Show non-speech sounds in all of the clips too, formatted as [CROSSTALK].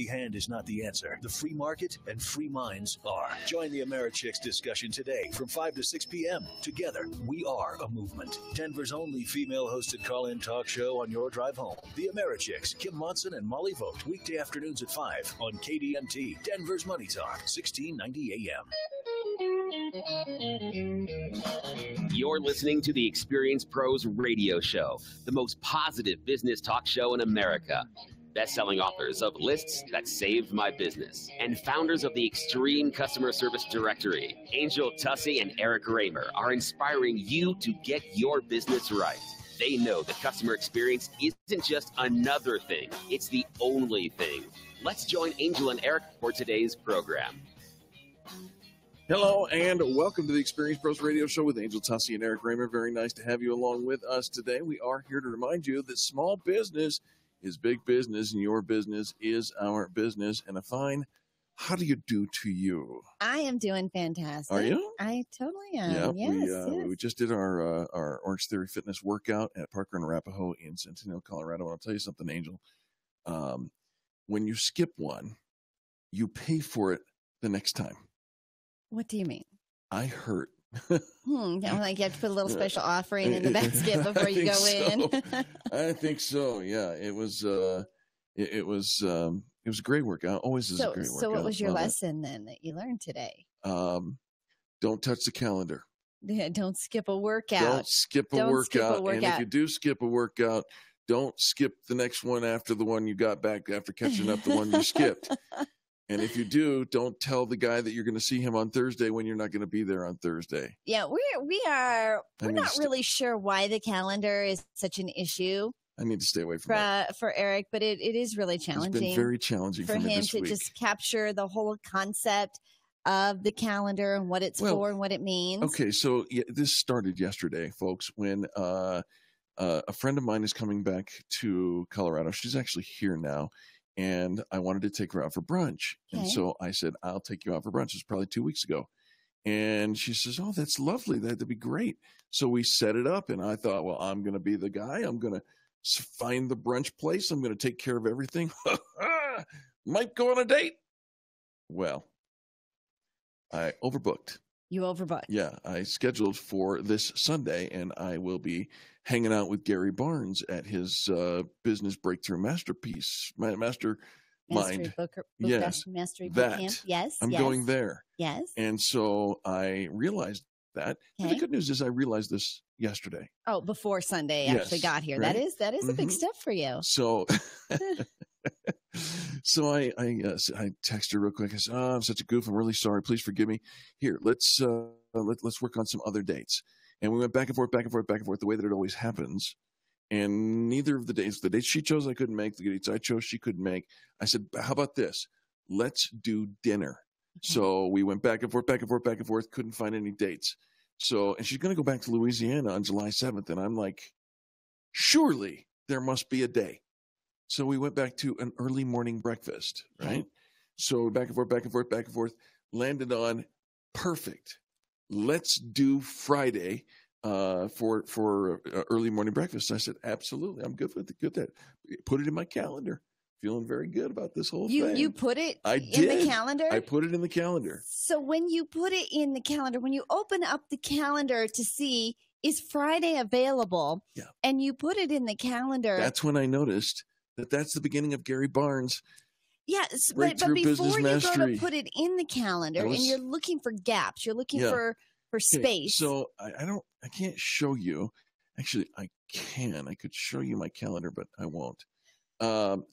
hand is not the answer. The free market and free minds are. Join the Americhicks discussion today from 5 to 6 p.m. Together, we are a movement. Denver's only female hosted call in talk show on your drive home. The Americhicks, Kim Monson and Molly Vogt, weekday afternoons at 5 on KDMT, Denver's Money Talk, 1690 AM. You're listening to the Experience Pros radio show, the most positive business talk show in America best-selling authors of Lists That Saved My Business, and founders of the Extreme Customer Service Directory, Angel Tuccy and Eric Raymer, are inspiring you to get your business right. They know the customer experience isn't just another thing, it's the only thing. Let's join Angel and Eric for today's program. Hello and welcome to the Experience Pros Radio Show with Angel Tuccy and Eric Raymer. Very nice to have you along with us today. We are here to remind you that small business – is big business and your business is our business. And a fine, how do you do to you? I am doing fantastic. Are you? I totally am. Yeah, yes, we, uh, yes. we just did our uh, our Orange Theory Fitness workout at Parker and Arapahoe in Centennial, Colorado. And I'll tell you something, Angel. Um, when you skip one, you pay for it the next time. What do you mean? I hurt hmm, like you have to put a little special offering in the [LAUGHS] basket before you go so. in. [LAUGHS] [LAUGHS] I think so. Yeah, it was. Uh, it, it was. Um, it was a great workout. Always is so, a great workout. So, what was your Love lesson it. then that you learned today? Um, don't touch the calendar. Yeah, don't skip a workout. Don't skip a, don't workout. Skip a workout. And if you do skip a workout, don't skip the next one after the one you got back after catching up the one you skipped. And if you do, don't tell the guy that you're going to see him on Thursday when you're not going to be there on Thursday. Yeah, we're we are we're I mean, not st- really sure why the calendar is such an issue I need to stay away from for that. for Eric, but it, it is really It's challenging. been very challenging for for, him to week. just capture the whole concept of the calendar and what it's Well, for and what it means. Okay, so yeah, this started yesterday, folks, when uh, uh, a friend of mine is coming back to Colorado. She's actually here now, and I wanted to take her out for brunch. And so I said, I'll take you out for brunch. It's probably two weeks ago. And she says, Oh, that's lovely. That'd be great. So we set it up, and I thought, Well, I'm going to be the guy. I'm going to find the brunch place. I'm going to take care of everything. [LAUGHS] Might go on a date. Well, I overbooked. You overbooked. Yeah, I scheduled for this Sunday, and I will be hanging out with Gary Barnes at his uh, business breakthrough masterpiece, ma- master mind. Booker, book Yes, Mastery book that. camp. Yes. I'm yes, going there, Yes. and so I realized that. Okay. the good news is, I realized this yesterday. Oh, before Sunday actually got here. That right? is that is a big Mhm. step for you. So, [LAUGHS] [LAUGHS] so I I, uh, I text her real quick. I said, "Oh, I'm such a goof. I'm really sorry. Please forgive me. Here, let's uh, let, let's work on some other dates." And we went back and forth, back and forth, back and forth, the way that it always happens. And neither of the dates, the dates she chose, I couldn't make. The dates I chose, she couldn't make. I said, "How about this? Let's do dinner." Mm-hmm. So we went back and forth, back and forth, back and forth. Couldn't find any dates. So, and she's going to go back to Louisiana on July 7th. And I'm like, surely there must be a day. So we went back to an early morning breakfast, mm-hmm. right? So back and forth, back and forth, back and forth, landed on perfect. Let's do Friday uh, for for uh, early morning breakfast. I said, absolutely, I'm good with it. Good that put it in my calendar. Feeling very good about this whole You thing. you put it I in did. the calendar. I put it in the calendar. so when you put it in the calendar, when you open up the calendar to see is Friday available, Yeah. and you put it in the calendar. That's when I noticed that that's the beginning of Gary Barnes. Yes, but, but before you go to put it in the calendar, was- and you're looking for gaps, you're looking Yeah. for for Okay, space. So I, I don't, I can't show you. Actually, I can. I could show you my calendar, but I won't. Um,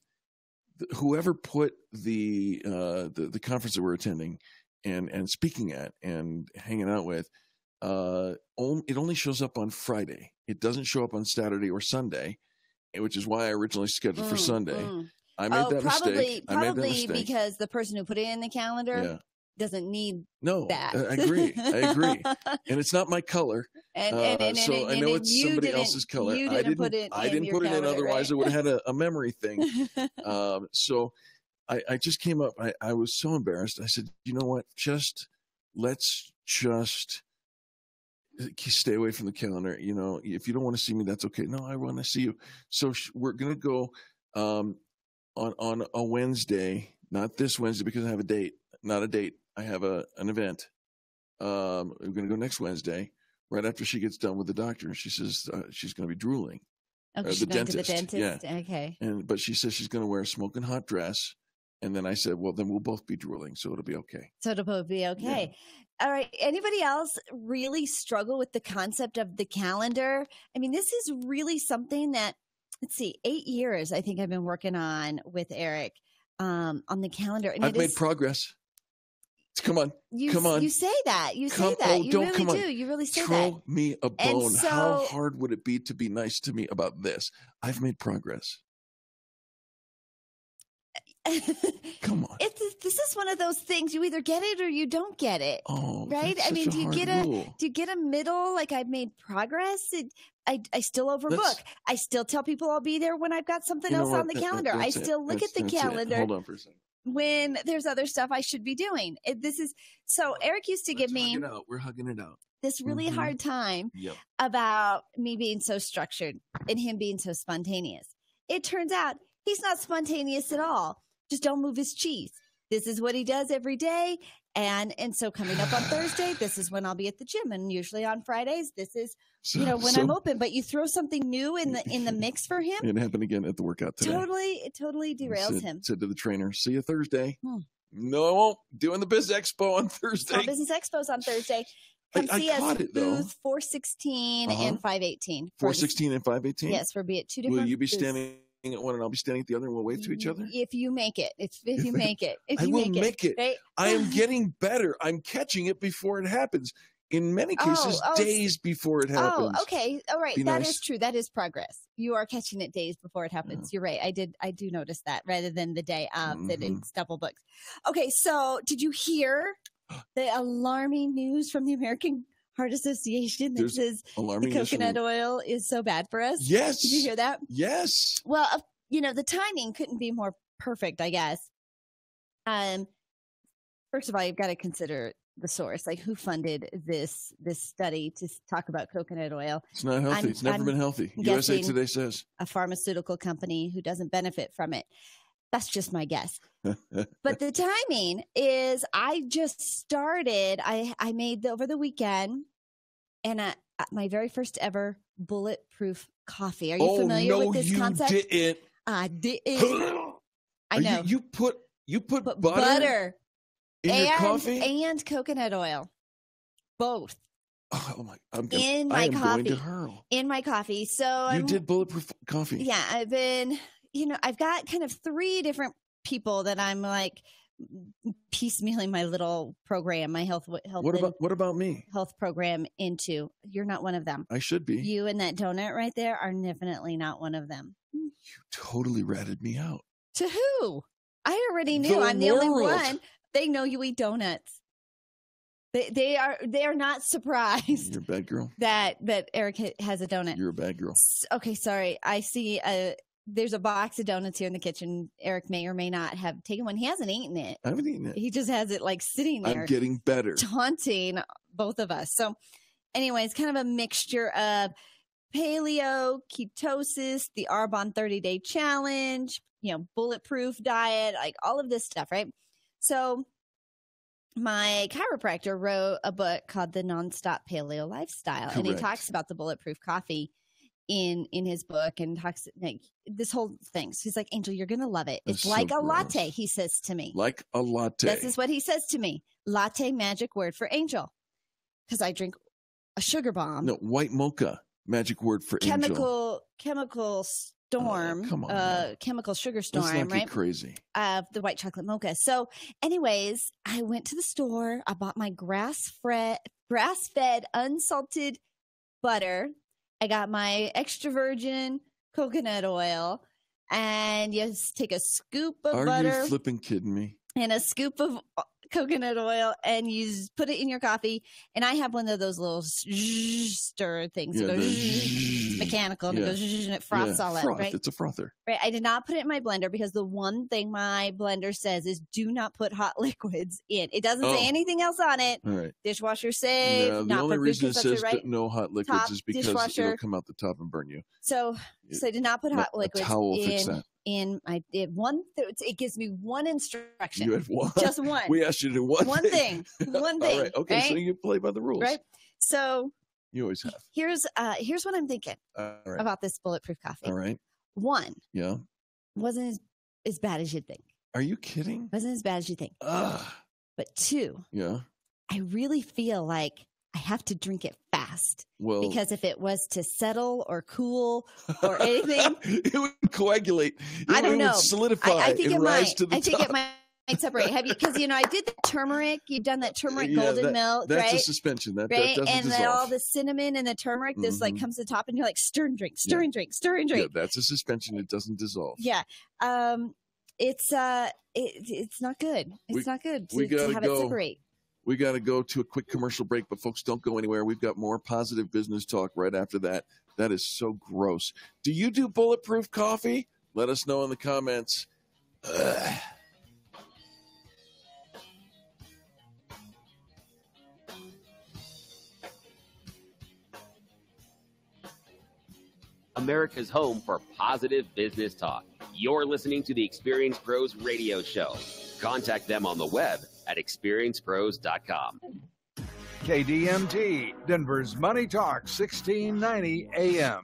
th- whoever put the, uh, the the conference that we're attending and and speaking at and hanging out with, uh, on, it only shows up on Friday. It doesn't show up on Saturday or Sunday, eh, which is why I originally scheduled for Mm, Sunday. mm. I made oh, that probably mistake. I made that probably mistake. because the person who put it in the calendar yeah. doesn't need No, that. I I agree. I agree. [LAUGHS] And it's not my color. and, Uh, and, and, so and, I know it's somebody else's color. You I didn't didn't put it. I in didn't put it in. Otherwise, right? I would have had a, a memory [LAUGHS] thing. um, so I, I just came up. I, I was so embarrassed. I said, you know what? Just let's just stay away from the calendar. You know, if you don't want to see me, that's okay. No, I want to see you. So sh- we're gonna go um, on on a Wednesday, not this Wednesday because I have a date, not a date. I have a an event. Um, we're going to go next Wednesday, right after she gets done with the doctor. She says uh, she's going to be drooling, Okay, Uh, the to the dentist, dentist. Okay. and but she says she's going to wear a smoking hot dress. And then I said, well, then we'll both be drooling, so it'll be okay. So it'll both be okay. All right. Anybody else really struggle with the concept of the calendar? I mean, this is really something that, let's see, eight years I think I've been working on with Eric um, on the calendar. And I've made is- progress. Come on, you, come on. You say that. You Come- say that. oh, you don't- really come on. do. You really say throw me a bone. How hard would it be to be nice to me about this? I've made progress. [LAUGHS] Come on. it's, this is one of those things you either get it or you don't get it. Oh, right? that's I mean, do you get a- Do you get a middle? Like I've made progress. It, I, I still overbook. Let's- I still tell people I'll be there when I've got something else what? on the That- calendar. I that's it. still look That's- at the that's it. calendar Hold on for a second. when there's other stuff I should be doing. It, this is so Eric used to give me. We're hugging it out. this really Mhm. hard time Yep. about me being so structured and him being so spontaneous. It turns out he's not spontaneous at all. Just don't move his cheese. This is what he does every day. And and so coming up on Thursday, this is when I'll be at the gym. And usually on Fridays, this is So, you know when so- I'm open. But you throw something new in the in the [LAUGHS] mix for him, It happened again at the workout today. totally it totally I derails said, him. Said to the trainer, "See you Thursday." Hmm. No, I won't. Doing the Biz Expo on Thursday. Small Business Expos on Thursday. I- Come I see us it, booth 416 Uh-huh. and 518. Four For the- sixteen and five eighteen. Yes, we'll be at two different Will you be booths. standing at one and I'll be standing at the other, and we'll wave to each other? If you make it. If if you make it. If I you will make it. make it. right? I am [LAUGHS] getting better. I'm catching it before it happens. In many Oh, cases, oh, s- days before it happens. Oh, okay. All right. Be That is nice. true. That is progress. You are catching it days before it happens. You're right. I did I do notice that rather than the day of that Mhm. it's double booked. Okay, so did you hear [GASPS] the alarming news from the American Heart Association that There's says the Alarming. news from- coconut oil is so bad for us? Yes. Did you hear that? Yes. Well, you know, the timing couldn't be more perfect, I guess. Um, first of all, you've got to consider the source, like who funded this this study to talk about coconut oil. It's not healthy. I'm- it's never I'm been healthy. USA Today says. A pharmaceutical company who doesn't benefit from it. That's just my guess. [LAUGHS] But the timing is, I just started. I I made the, over the weekend, and my very first ever bulletproof coffee. Are you oh familiar no, with this you concept? didn't. I did. [GASPS] Are I know. You, put you put, Put butter, butter in and your coffee. and coconut oil, both oh, oh my! I'm gonna, in my am going to coffee. hurl. in my coffee. So You I'm, did bulletproof coffee. yeah, I've been, you know, I've got kind of three different people that I'm like piecemealing my little program, my health health What about what about me? health program into. You're not one of them. I should be. You and that donut right there are definitely not one of them. You totally ratted me out. To who? I already knew. The I'm the only one. They know you eat donuts. They they are they are not surprised You're a bad girl. that that Eric has a donut. You're a bad girl. Okay, sorry. I see a there's a box of donuts here in the kitchen. Eric may or may not have taken one. He hasn't eaten it. I haven't eaten it. He just has it like sitting there I'm getting better. taunting both of us. So anyways, kind of a mixture of paleo, ketosis, the Arbonne 30 day challenge, you know, bulletproof diet, like all of this stuff, right? So my chiropractor wrote a book called The Nonstop Paleo Lifestyle, and he talks about the bulletproof coffee in in his book and talks like this whole thing. So he's like, Angel, you're gonna love it. That's It's so like a gross. latte, he says to me. Like a latte. This is what he says to me. Latte magic word for angel. Because I drink a sugar bomb. no white mocha. Magic word for angel. chemical chemical storm. come on Uh chemical sugar storm, right? crazy. Of the white chocolate mocha. So anyways, I went to the store, I bought my grass fed grass fed unsalted butter. I got my extra virgin coconut oil. And you just take a scoop of Are butter you flipping kidding me? and a scoop of uh, coconut oil and you put it in your coffee. And I have one of those little stir things. Yeah, mechanical and Yeah. it goes and it froths yeah, all up, right? It's a frother. Right. I did not put it in my blender because the one thing my blender says is do not put hot [LAUGHS] liquids in. It doesn't Oh. say anything else on it. All right. Dishwasher safe. No, the not only reason it says right? no hot liquids Top is because dishwasher. it'll come out the top and burn you. So, It- so I did not put No, hot a liquids towel will fix in that. in I did one. It gives me one instruction. You had one. Just one. [LAUGHS] We asked you to do one. one thing. One thing. [LAUGHS] All right. Okay. So you play by the rules. right. So You always have. here's uh here's what I'm thinking right. about this bulletproof coffee. All right. One Yeah. wasn't as, as bad as you'd think. Are you kidding? Wasn't as bad as you think. Ugh. But two, Yeah. I really feel like I have to drink it fast Well, because if it was to settle or cool or anything, [LAUGHS] it would coagulate. It I don't would know. solidify I, I think and it rise might. to the I think it might, separate. Have you? Because you know, I did the turmeric. You've done that turmeric Yeah, golden that- milk, That's a suspension. That, that right, doesn't and then dissolve. all the cinnamon and the turmeric. This like Mhm. comes to the top, and you're like stir and drink, stir and drink, stir and yeah, drink. that's a suspension. It doesn't dissolve. Yeah. Um, it's uh, it, it's not good. It's We- not good we to, to gotta have go. it separate. We got to go to a quick commercial break, but folks, don't go anywhere. We've got more positive business talk right after that. That is so gross. Do you do bulletproof coffee? Let us know in the comments. Ugh. America's home for positive business talk. You're listening to the Experience Pros radio show. Contact them on the web at experiencepros.com. KDMT, Denver's Money Talk, 1690 AM.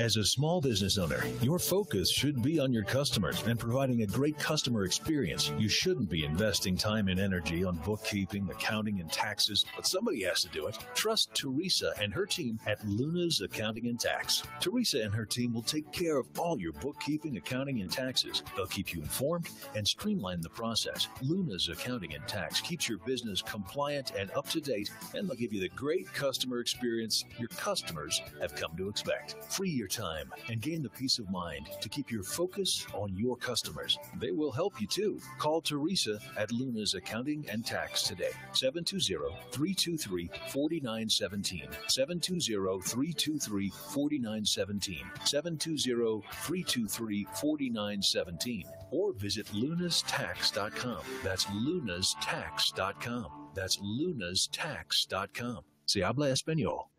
As a small business owner, your focus should be on your customers and providing a great customer experience. You shouldn't be investing time and energy on bookkeeping, accounting, and taxes, but somebody has to do it. Trust Teresa and her team at Luna's Accounting and Tax. Teresa and her team will take care of all your bookkeeping, accounting, and taxes. They'll keep you informed and streamline the process. Luna's Accounting and Tax keeps your business compliant and up to date, and they'll give you the great customer experience your customers have come to expect. Free your time and gain the peace of mind to keep your focus on your customers. They will help you too. Call Teresa at Luna's Accounting and Tax today. 720-323-4917. 720-323-4917. 720-323-4917. Or visit lunastax.com. That's lunastax.com. That's lunastax.com. Se habla español.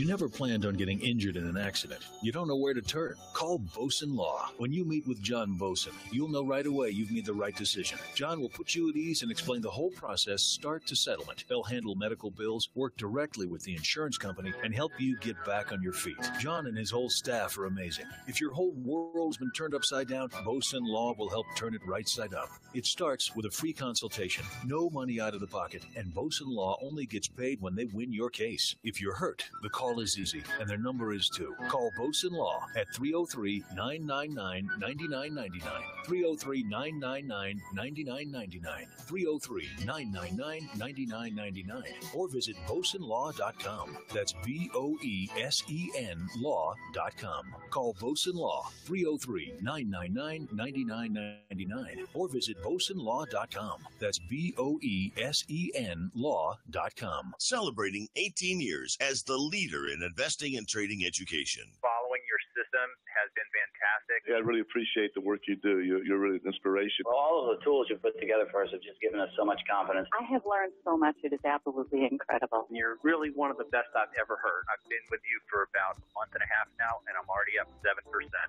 You never planned on getting injured in an accident. You don't know where to turn. Call Boesen Law. When you meet with John Boesen, you'll know right away you've made the right decision. John will put you at ease and explain the whole process start to settlement. They'll handle medical bills, work directly with the insurance company, and help you get back on your feet. John and his whole staff are amazing. If your whole world's been turned upside down, Boesen Law will help turn it right side up. It starts with a free consultation, no money out of the pocket, and Boesen Law only gets paid when they win your case. If you're hurt, the call is easy, and their number is too. Call Boesen Law at 303 999 9999. 303 999 9999. 303 999 9999. Or visit boesenlaw.com. That's B O E S E N law.com. Call Boesen Law 303 999 9999. Or visit boesenlaw.com. That's B O E S E N law.com. celebrating 18 years as the leader in investing and trading education. following your system has been fantastic. Yeah, I really appreciate the work you do. You're, you're really an inspiration. Well, all of the tools you've put together for us have just given us so much confidence. I have learned so much. It is absolutely incredible. You're really one of the best I've ever heard. I've been with you for about a month and a half now, and I'm already up 7%.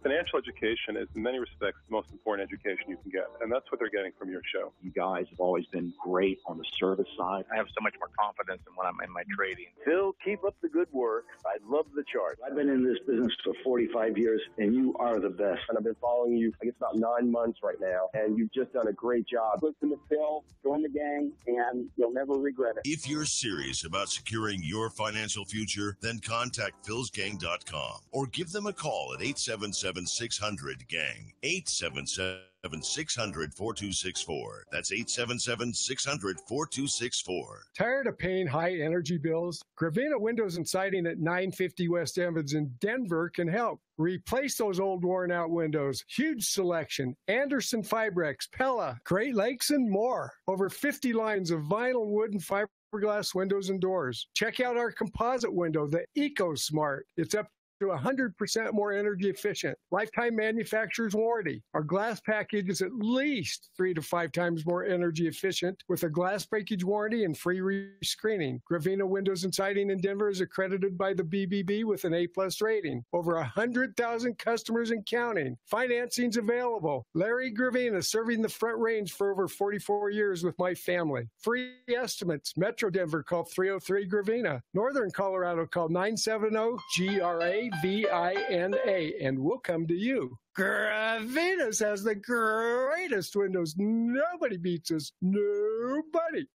Financial education is, in many respects, the most important education you can get, and that's what they're getting from your show. You guys have always been great on the service side. I have so much more confidence in when I'm in my trading. Phil, keep up the good work. I love the chart. I've been in this business for 45 years, and you are the best. And I've been following you, I guess, about nine months right now, and you've just done a great job. Listen to Phil, join the gang, and you'll never regret it. If you're serious about securing your financial future, then contact philsgang.com or give them a call at 877 600 GANG. 877 600 4264. That's 877 600 4264. Tired of paying high energy bills? Gravina Windows and Siding at 950 West Evans in Denver can help. Replace those old worn out windows. Huge selection. Andersen Fibrex, Pella, Great Lakes, and more. Over 50 lines of vinyl, wood, and fiberglass windows and doors. Check out our composite window, the EcoSmart. It's up to 100% more energy efficient. Lifetime manufacturer's warranty. Our glass package is at least three to five times more energy efficient with a glass breakage warranty and free rescreening. Gravina Windows and Siding in Denver is accredited by the BBB with an A plus rating. Over 100,000 customers and counting. Financing's available. Larry Gravina serving the Front Range for over 44 years with my family. Free estimates. Metro Denver call 303 Gravina. Northern Colorado call 970 GRA V I N A, and we'll come to you. Gravina's has the greatest windows. Nobody beats us. Nobody.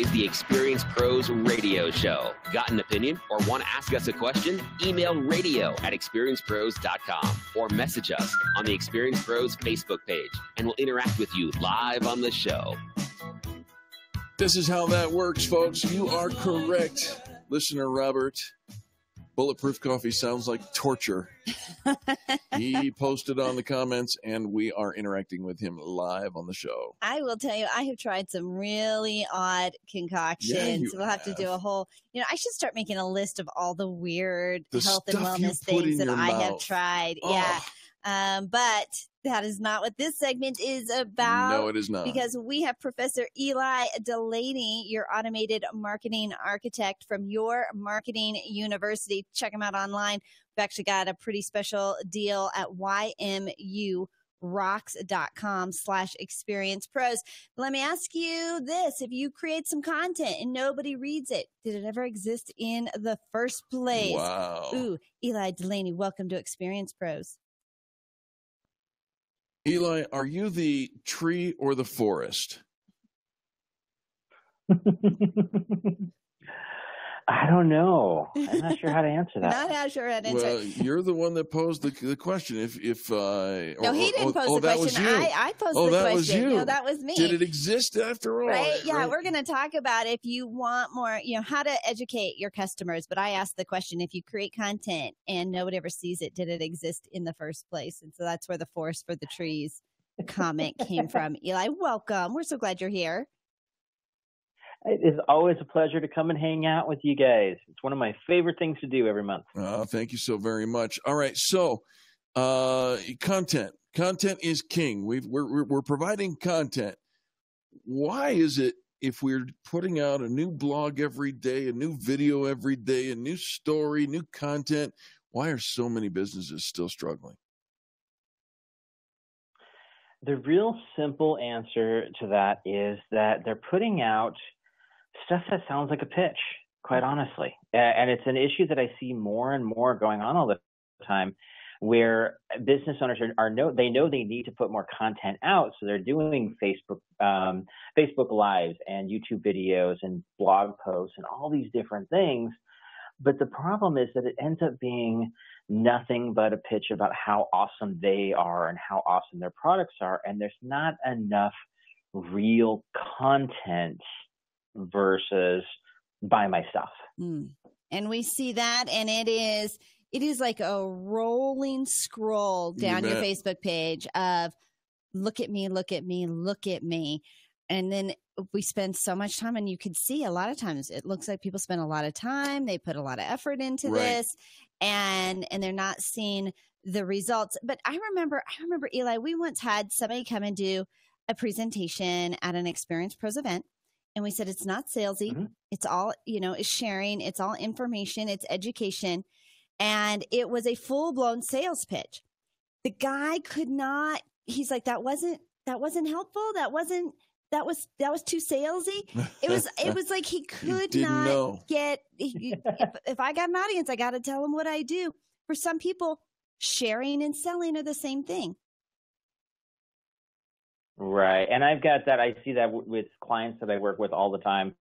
Is the Experience Pros Radio Show. Got an opinion or want to ask us a question? Email radio at experiencepros.com or message us on the Experience Pros Facebook page and we'll interact with you live on the show. This is how that works, folks. You are correct, listener Robert. Bulletproof coffee sounds like torture. [LAUGHS] he posted on the comments, and we are interacting with him live on the show. I will tell you, I have tried some really odd concoctions. you we'll have, to do a whole, you know, I should start making a list of all the weird The health and wellness things that I have tried. Oh. Yeah. Um, but that is not what this segment is about. No, it is not. Because we have Professor Eli Delaney, your automated marketing architect from your marketing university. Check him out online. We've actually got a pretty special deal at YMU rocks.com slash experience pros let me ask you this if you create some content and nobody reads it did it ever exist in the first place Wow. ooh eli delaney welcome to experience pros Eli, are you the tree or the forest? [LAUGHS] I don't know. I'm not sure how to answer [LAUGHS] that. not how sure how to answer Well, you're the one that posed the, the question. If if uh, no he didn't pose oh, the that was question you. I, I posed oh, the that question was you. no that was me Did it exist after all? Right. Yeah. Right. We're going to talk about if you want more, you know, how to educate your customers. But I asked the question if you create content and nobody ever sees it, did it exist in the first place? And so that's where the forest for the trees comment came from. [LAUGHS] Eli, welcome. We're so glad you're here. It is always a pleasure to come and hang out with you guys. It's one of my favorite things to do every month. Uh, thank you so very much. All right, so uh, content, content is king. We've, we're we're we're providing content. Why is it if we're putting out a new blog every day, a new video every day, a new story, new content? Why are so many businesses still struggling? The real simple answer to that is that they're putting out stuff that sounds like a pitch, quite honestly. And it's an issue that I see more and more going on all the time where business owners are, are know they know they need to put more content out, so they're doing Facebook um, Facebook lives and YouTube videos and blog posts and all these different things. But the problem is that it ends up being nothing but a pitch about how awesome they are and how awesome their products are, and there's not enough real content versus buy my stuff. Mm. And we see that, and it is it is like a rolling scroll You down your. Facebook page of look at me, look at me, look at me. And then we spend so much time, and you can see a lot of times it looks like people spend a lot of time, they put a lot of effort into Right. this, and and they're not seeing the results. But I remember, I remember Eli, we once had somebody come and do a presentation at an Experience Pros event, and we said it's not salesy, mm-hmm. it's all you know, it's sharing, it's all information, it's education, and it was a full blown sales pitch. The guy could not. He's like, that wasn't that wasn't helpful. That wasn't that was that was too salesy. It was [LAUGHS] it was like he could not know. get. he- if, if I got an audience, I got to tell them what I do. For some people, sharing and selling are the same thing. Right. And I've got that. I see that with clients that I work with all the time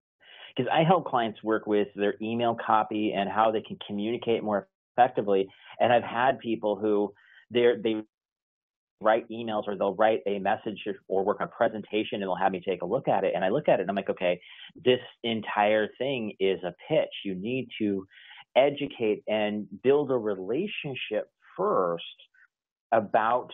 because I help clients work with their email copy and how they can communicate more effectively. And I've had people who they're, they write emails or they'll write a message or work on a presentation and they'll have me take a look at it. And I look at it and I'm like, okay, this entire thing is a pitch. You need to educate and build a relationship first about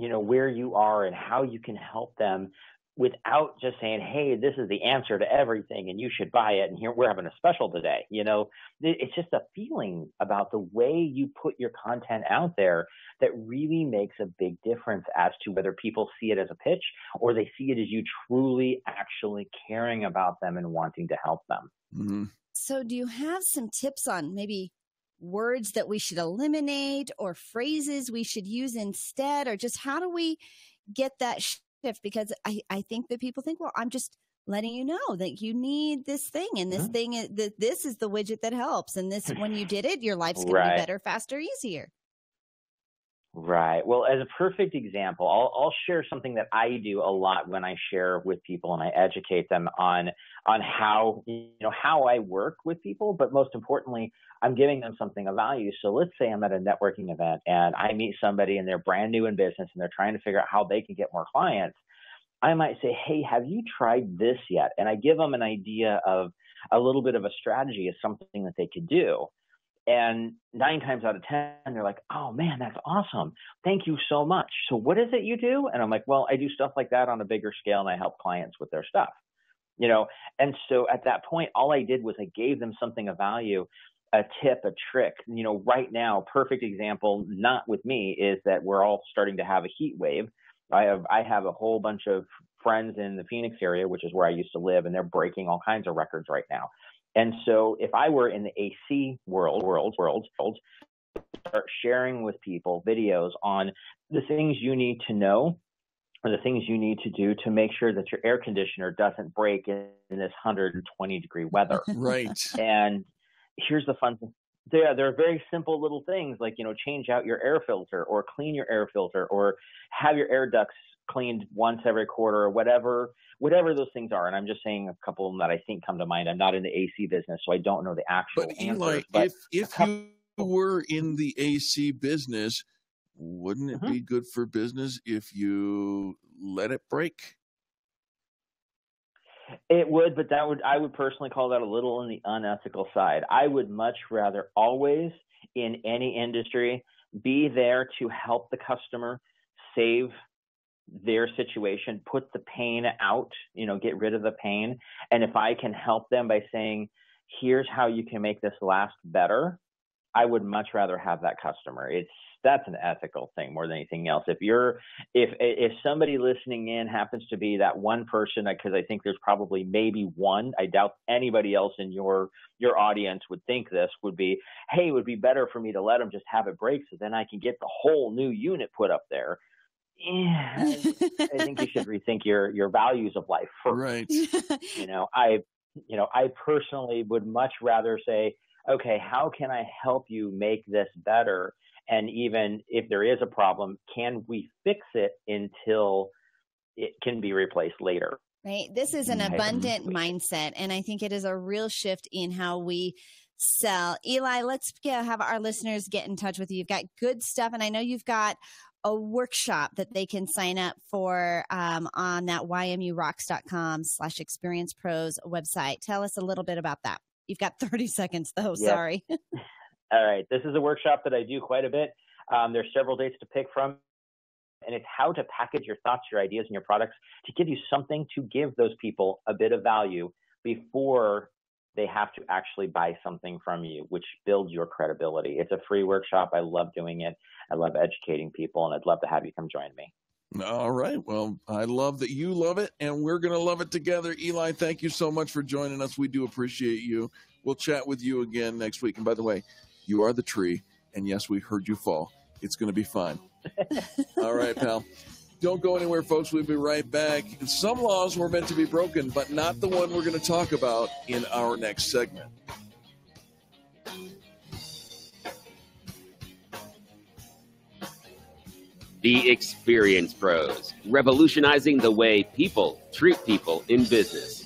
you know, where you are and how you can help them without just saying, "Hey, this is the answer to everything, and you should buy it." And here we're having a special today. You know, it's just a feeling about the way you put your content out there that really makes a big difference as to whether people see it as a pitch or they see it as you truly actually caring about them and wanting to help them. Mm-hmm. So, do you have some tips on maybe words that we should eliminate or phrases we should use instead, or just how do we get that shift? Because I, I think that people think, well, I'm just letting you know that you need this thing and this thing is that this is the widget that helps and this when you [SIGHS] did it your life's going to be better faster easier Right. Well, as a perfect example, I'll, I'll share something that I do a lot when I share with people and I educate them on on how you know how I work with people, but most importantly, I'm giving them something of value. So let's say I'm at a networking event and I meet somebody and they're brand new in business and they're trying to figure out how they can get more clients. I might say, "Hey, have you tried this yet?" And I give them an idea of a little bit of a strategy as something that they could do. And nine times out of 10, they're like, oh man, that's awesome. Thank you so much. So, what is it you do? And I'm like, well, I do stuff like that on a bigger scale and I help clients with their stuff. You know, and so at that point, all I did was I gave them something of value, a tip, a trick. You know, right now, perfect example, not with me, is that we're all starting to have a heat wave. I have I have a whole bunch of friends in the Phoenix area, which is where I used to live, and they're breaking all kinds of records right now. And so if I were in the AC world, world, world, world, start sharing with people videos on the things you need to know or the things you need to do to make sure that your air conditioner doesn't break in, in this 120 degree weather. [LAUGHS] Right. And here's the fun thing. Yeah, there are very simple little things like, you know, change out your air filter or clean your air filter or have your air ducts cleaned once every quarter or whatever, whatever those things are. And I'm just saying a couple of them that I think come to mind. I'm not in the AC business, so I don't know the actual But. Eli, but if if you were in the AC business, wouldn't it Mm-hmm. be good for business if you let it break? It would, but that would I would personally call that a little on the unethical side. I would much rather always in any industry be there to help the customer save their situation, put the pain out, you know, get rid of the pain. And if I can help them by saying, here's how you can make this last better, I would much rather have that customer. It's that's an ethical thing more than anything else. If you're if if somebody listening in happens to be that one person, because I think there's probably maybe one. I doubt anybody else in your your audience would think this would be, hey, it would be better for me to let them just have it break, so then I can get the whole new unit put up there. Yeah, I think you should rethink your your values of life first. Right. You know, I you know, I personally would much rather say, okay, how can I help you make this better? And even if there is a problem, can we fix it until it can be replaced later? Right. This is an abundant mindset. And I think it is a real shift in how we sell. Eli, let's have our listeners get in touch with you. You've got good stuff. And I know you've got a workshop that they can sign up for um, on that ymurocks.com slash experience pros website. Tell us a little bit about that. You've got [LAUGHS] 30 seconds though. Sorry. [LAUGHS] All right. This is a workshop that I do quite a bit. Um, there's several dates to pick from. And it's how to package your thoughts, your ideas, and your products to give you something to give those people a bit of value before they have to actually buy something from you, which builds your credibility. It's a free workshop. I love doing it. I love educating people, and I'd love to have you come join me. All right. Well, I love that you love it, and we're going to love it together. Eli, thank you so much for joining us. We do appreciate you. We'll chat with you again next week. And by the way, you are the tree, and yes, we heard you fall. It's going to be fine. [LAUGHS] All right, pal. Don't go anywhere, folks. We'll be right back. Some laws were meant to be broken, but not the one we're going to talk about in our next segment. The Experience Pros, revolutionizing the way people treat people in business.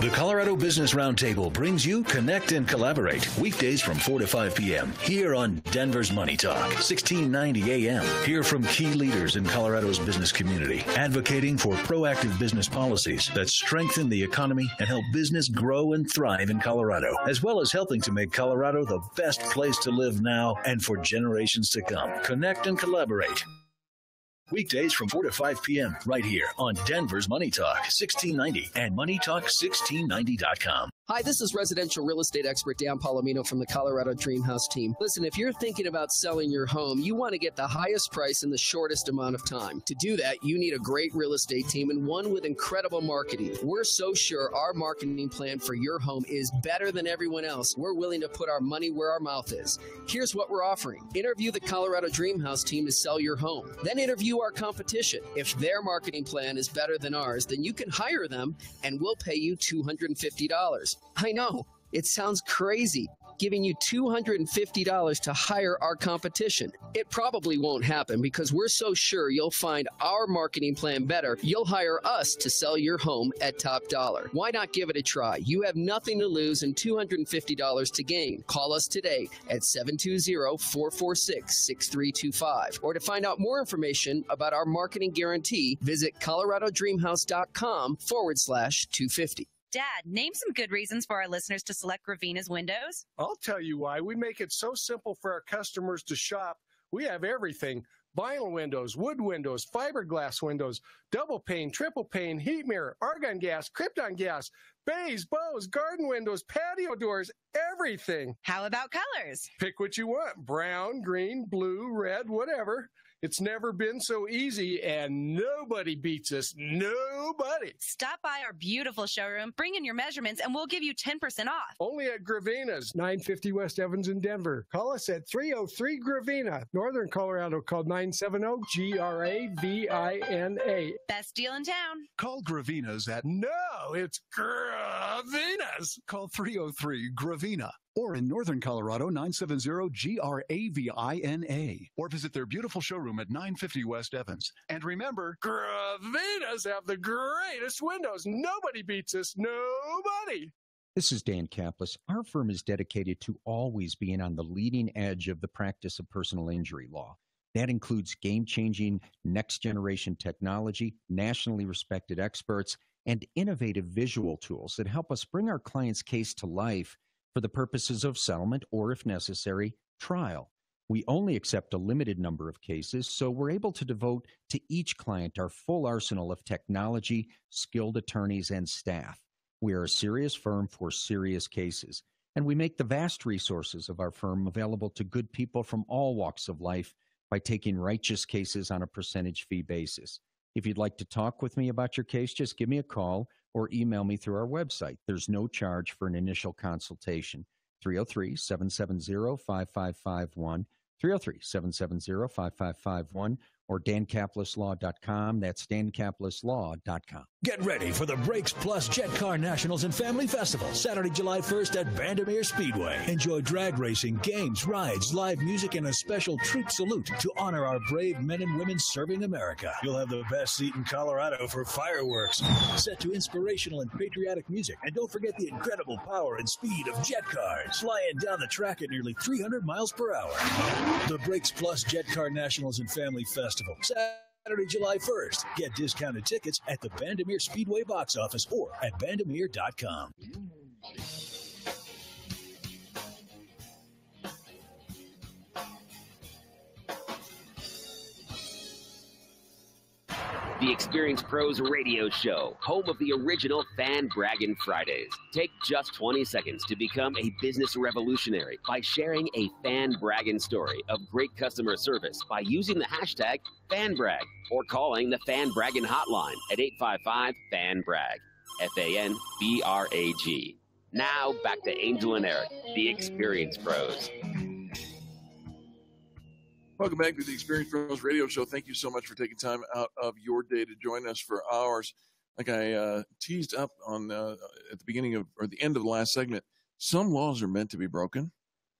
The Colorado Business Roundtable brings you Connect and Collaborate weekdays from 4 to 5 p.m. here on Denver's Money Talk, 1690 a.m. Hear from key leaders in Colorado's business community, advocating for proactive business policies that strengthen the economy and help business grow and thrive in Colorado, as well as helping to make Colorado the best place to live now and for generations to come. Connect and collaborate. Weekdays from 4 to 5 p.m. right here on Denver's Money Talk 1690 and MoneyTalk1690.com. Hi, this is residential real estate expert Dan Palomino from the Colorado Dream House team. Listen, if you're thinking about selling your home, you want to get the highest price in the shortest amount of time. To do that, you need a great real estate team and one with incredible marketing. We're so sure our marketing plan for your home is better than everyone else. We're willing to put our money where our mouth is. Here's what we're offering interview the Colorado Dream House team to sell your home, then interview our competition. If their marketing plan is better than ours, then you can hire them and we'll pay you $250. I know, it sounds crazy giving you $250 to hire our competition. It probably won't happen because we're so sure you'll find our marketing plan better. You'll hire us to sell your home at top dollar. Why not give it a try? You have nothing to lose and $250 to gain. Call us today at 720-446-6325. Or to find out more information about our marketing guarantee, visit coloradodreamhouse.com forward slash 250. Dad, name some good reasons for our listeners to select Gravina's windows. I'll tell you why. We make it so simple for our customers to shop. We have everything vinyl windows, wood windows, fiberglass windows, double pane, triple pane, heat mirror, argon gas, krypton gas, bays, bows, garden windows, patio doors, everything. How about colors? Pick what you want brown, green, blue, red, whatever. It's never been so easy, and nobody beats us. Nobody. Stop by our beautiful showroom, bring in your measurements, and we'll give you 10% off. Only at Gravina's, 950 West Evans in Denver. Call us at 303 Gravina. Northern Colorado called 970 G R A V I N A. Best deal in town. Call Gravina's at No, it's Gravina's. call 303 Gravina or in Northern Colorado 970 G R A V I N A or visit their beautiful showroom at 950 West Evans. And remember, Gravina's have the greatest windows. Nobody beats us. Nobody. This is Dan Caplis. Our firm is dedicated to always being on the leading edge of the practice of personal injury law. That includes game changing, next generation technology, nationally respected experts, and innovative visual tools that help us bring our client's case to life for the purposes of settlement or, if necessary, trial. We only accept a limited number of cases, so we're able to devote to each client our full arsenal of technology, skilled attorneys, and staff. We are a serious firm for serious cases, and we make the vast resources of our firm available to good people from all walks of life by taking righteous cases on a percentage fee basis. If you'd like to talk with me about your case, just give me a call or email me through our website. There's no charge for an initial consultation. 303 770 5551, 303 770 5551, or dancaplislaw.com. That's dancaplislaw.com. Get ready for the Brakes Plus Jet Car Nationals and Family Festival, Saturday, July 1st at Bandimere Speedway. Enjoy drag racing, games, rides, live music, and a special troop salute to honor our brave men and women serving America. You'll have the best seat in Colorado for fireworks, set to inspirational and patriotic music. And don't forget the incredible power and speed of jet cars, flying down the track at nearly 300 miles per hour. The Brakes Plus Jet Car Nationals and Family Festival, Saturday, July 1st. Get discounted tickets at the Bandimere Speedway box office or at bandimere.com. The Experience Pros Radio Show, home of the original Fan Braggin' Fridays. Take just 20 seconds to become a business revolutionary by sharing a fan bragging story of great customer service by using the hashtag FanBrag or calling the Fan Bragging Hotline at 855 FAN BRAG. F A N B R A G. Now back to Angel and Eric, the Experience Pros. Welcome back to the Experience Pros Radio Show. Thank you so much for taking time out of your day to join us for ours. Like I uh, teased up on uh, at the beginning of or the end of the last segment, some laws are meant to be broken,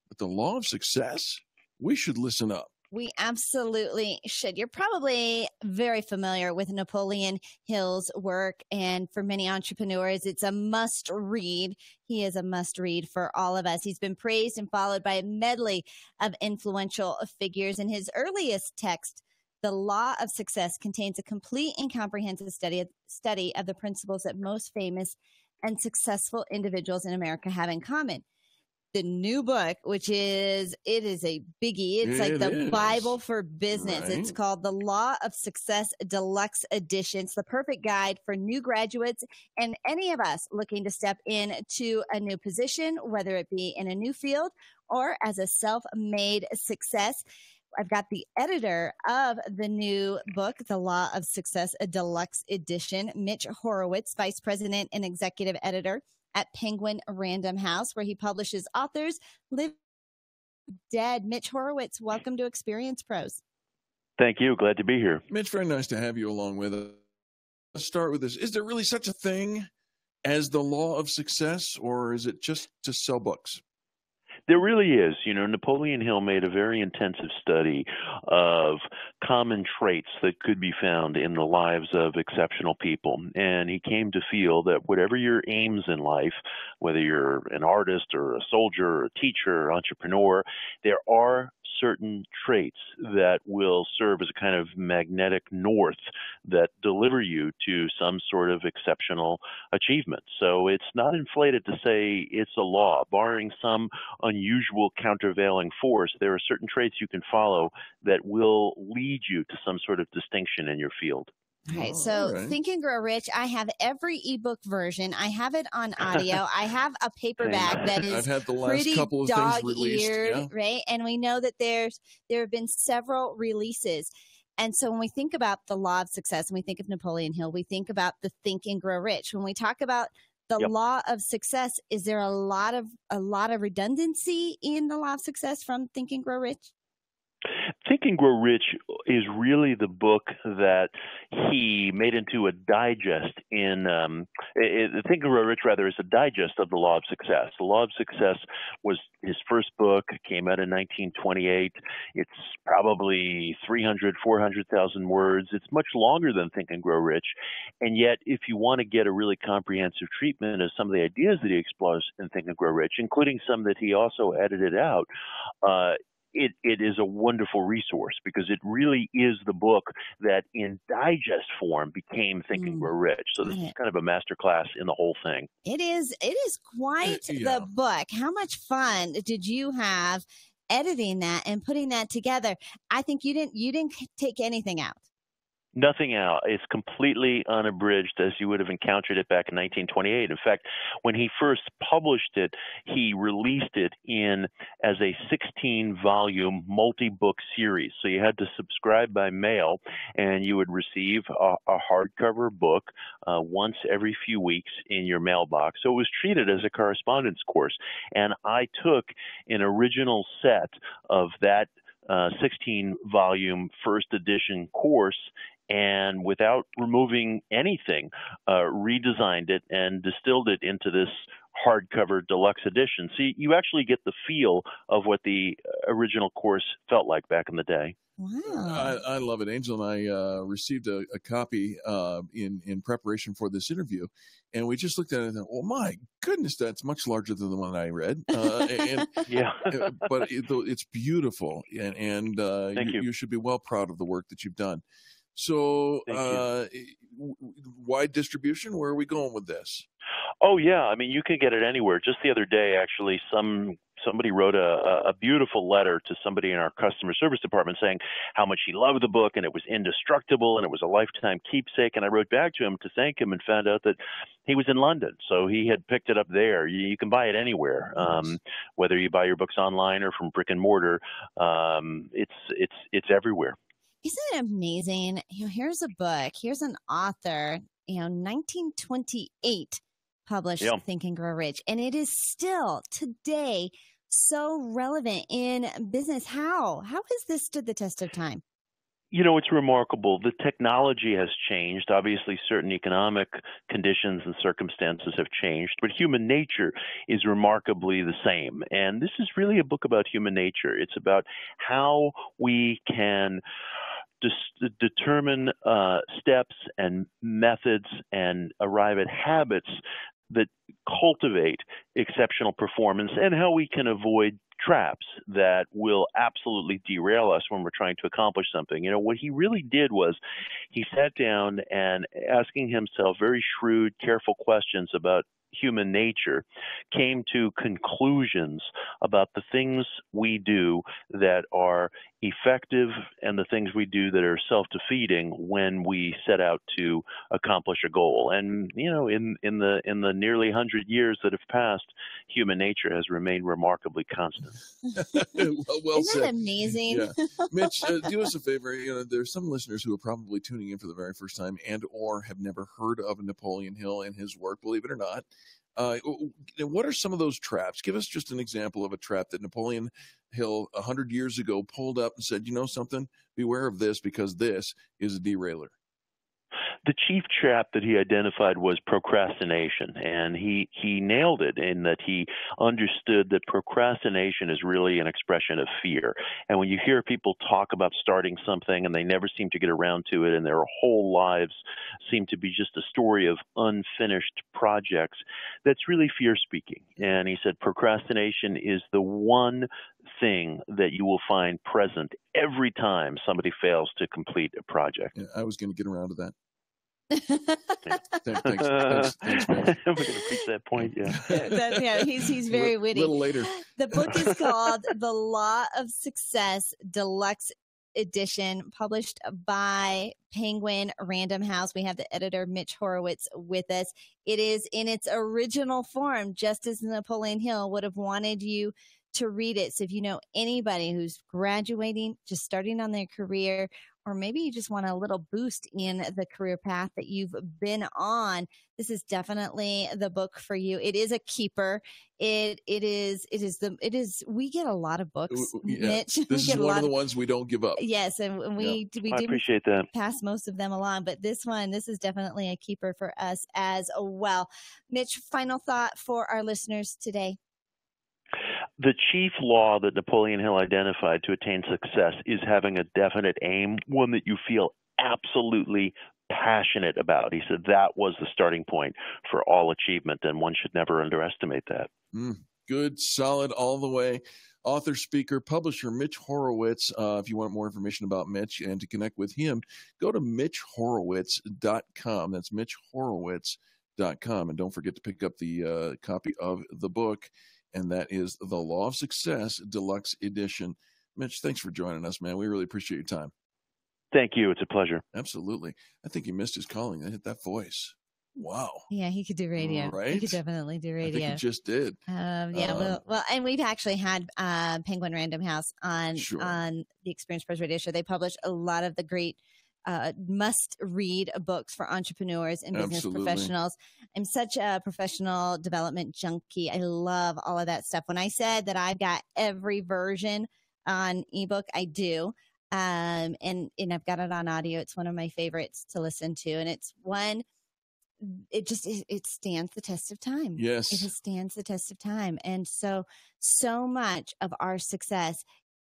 but the law of success, we should listen up. We absolutely should. You're probably very familiar with Napoleon Hill's work, and for many entrepreneurs, it's a must read. He is a must read for all of us. He's been praised and followed by a medley of influential figures. In his earliest text, The Law of Success contains a complete and comprehensive study of, study of the principles that most famous and successful individuals in America have in common the new book, which is it is a biggie. It's like the is. Bible for business. It's called The Law of Success Deluxe Edition. It's the perfect guide for new graduates and any of us looking to step into a new position, whether it be in a new field or as a self-made success. I've got the editor of the new book, The Law of Success, a deluxe edition, Mitch Horowitz, vice president and executive editor at Penguin Random House, where he publishes authors live dead. Mitch Horowitz, welcome to Experience Pros. Thank you. Glad to be here. Mitch, very nice to have you along with us. Let's start with this. Is there really such a thing as the law of success, or is it just to sell books? There really is. You know, Napoleon Hill made a very intensive study of common traits that could be found in the lives of exceptional people. And he came to feel that whatever your aims in life, whether you're an artist or a soldier or a teacher or entrepreneur, there are certain traits that will serve as a kind of magnetic north that deliver you to some sort of exceptional achievement. So it's not inflated to say it's a law. Barring some unusual countervailing force, there are certain traits you can follow that will lead you to some sort of distinction in your field. Oh, so all right. Think and Grow Rich, I have every ebook version. I have it on [LAUGHS] audio. I have a paperback that [LAUGHS] is I've had the last pretty couple of dog eared, yeah. right? And we know that there's there have been several releases. And so when we think about the law of success and we think of Napoleon Hill, we think about the Think and Grow Rich. When we talk about the Yep. law of success, is there a lot of a lot of redundancy in the law of success from Think and Grow Rich? Think and Grow Rich is really the book that he made into a digest in um, it, it- Think and Grow Rich rather is a digest of the Law of Success. The Law of Success was his first book, came out in 1928. It's probably 300, 400,000 words. It's much longer than Think and Grow Rich, and yet if you want to get a really comprehensive treatment of some of the ideas that he explores in Think and Grow Rich, including some that he also edited out. Uh, it, it is a wonderful resource because it really is the book that in digest form became Think mm. We're Rich. So this is kind of a master class in the whole thing. It is it is quite yeah. the book. How much fun did you have editing that and putting that together? I think you didn't you didn't take anything out. Nothing out. It's completely unabridged as you would have encountered it back in 1928. In fact, when he first published it, he released it in as a 16 volume multi book series. So you had to subscribe by mail and you would receive a, a hardcover book uh, once every few weeks in your mailbox. So it was treated as a correspondence course. And I took an original set of that uh, 16 volume first edition course and without removing anything, uh, redesigned it and distilled it into this hardcover deluxe edition. So you actually get the feel of what the original course felt like back in the day. I, I love it. Angel and I uh, received a, a copy uh, in in preparation for this interview, and we just looked at it and thought, "Oh my goodness, that's much larger than the one I read." Uh, and [LAUGHS] yeah, but it, it's beautiful, and and uh, Thank you, you. should be well proud of the work that you've done. So, uh, wide distribution. Where are we going with this? Oh yeah, I mean you can get it anywhere. Just the other day, actually, some somebody wrote a, a- a beautiful letter to somebody in our customer service department saying how much he loved the book and it was indestructible and it was a lifetime keepsake. And I wrote back to him to thank him and found out that he was in London, so he had picked it up there. You, you can buy it anywhere, um, whether you buy your books online or from brick and mortar. Um, it's it's it's everywhere. Isn't it amazing? You know, here's a book, here's an author, you know, 1928 published Yeah. Think and Grow Rich, and it is still today so relevant in business. How? How has this stood the test of time? you know, it's remarkable. The technology has changed. Obviously, certain economic conditions and circumstances have changed, but human nature is remarkably the same. And this is really a book about human nature. It's about how we can dis- determine uh, steps and methods and arrive at habits that cultivate exceptional performance and how we can avoid traps that will absolutely derail us when we're trying to accomplish something. You know, what he really did was he sat down and asking himself very shrewd, careful questions about human nature came to conclusions about the things we do that are effective and the things we do that are self-defeating when we set out to accomplish a goal and you know in in the in the nearly 100 years that have passed human nature has remained remarkably constant [LAUGHS] well, well Isn't said. that amazing? Yeah. Mitch, uh, do us a [LAUGHS] favor. You know, there's some listeners who are probably tuning in for the very first time and or have never heard of Napoleon Hill and his work, believe it or not. Uh, what are some of those traps? Give us just an example of a trap that Napoleon Hill, a hundred years ago, pulled up and said, "You know something? Beware of this because this is a derailer." The chief trap that he identified was procrastination and he he nailed it in that he understood that procrastination is really an expression of fear. And when you hear people talk about starting something and they never seem to get around to it and their whole lives seem to be just a story of unfinished projects that's really fear speaking. And he said procrastination is the one thing that you will find present every time somebody fails to complete a project. Yeah, I was going to get around to that. Thanks, thanks, thanks, thanks, [LAUGHS] man. We're going to preach that point, yeah. [LAUGHS] That- yeah, he's he's very Li- witty. little later. The book is [LAUGHS] called The Law of Success Deluxe Edition, published by Penguin Random House. We have the editor Mitch Horowitz with us. It is in its original form, just as Napoleon Hill would have wanted you to read it. So if you know anybody who's graduating, just starting on their career, or maybe you just want a little boost in the career path that you've been on, this is definitely the book for you. It is a keeper. It it is it is the it is we get a lot of books, W- w- yeah, Mitch. [LAUGHS] This is one of the ones we don't give up. Yes, and and we we I do appreciate that. pass most of them along, but this one, this is definitely a keeper for us as well. Mitch, final thought for our listeners today. The chief law that Napoleon Hill identified to attain success is having a definite aim, one that you feel absolutely passionate about. He said that was the starting point for all achievement, and one should never underestimate that. Mm, good, solid, all the way. Author, speaker, publisher Mitch Horowitz. Uh, if you want more information about Mitch and to connect with him, go to mitchhorowitz.com. That's mitchhorowitz.com. And don't forget to pick up the uh, copy of the book, and that is The Law of Success Deluxe Edition. Mitch, thanks for joining us, man. We really appreciate your time. Thank you. It's a pleasure. Absolutely. I think he missed his calling. I hit that voice. Wow. Yeah, he could do radio. Right? He Right? could definitely do I think radio. he just did. Um, yeah, Um, well, well, and we've actually had uh, Penguin Random House on Sure. on the Experience Pros Radio Show. They publish a lot of the great uh, must read books for entrepreneurs and business Absolutely. professionals. I'm such a professional development junkie. I love all of that stuff. When I said that I've got every version on ebook, I do. Um, and and I've got it on audio. It's one of my favorites to listen to, and it's one. It just it, it stands the test of time. Yes. it just stands the test of time, and so so much of our success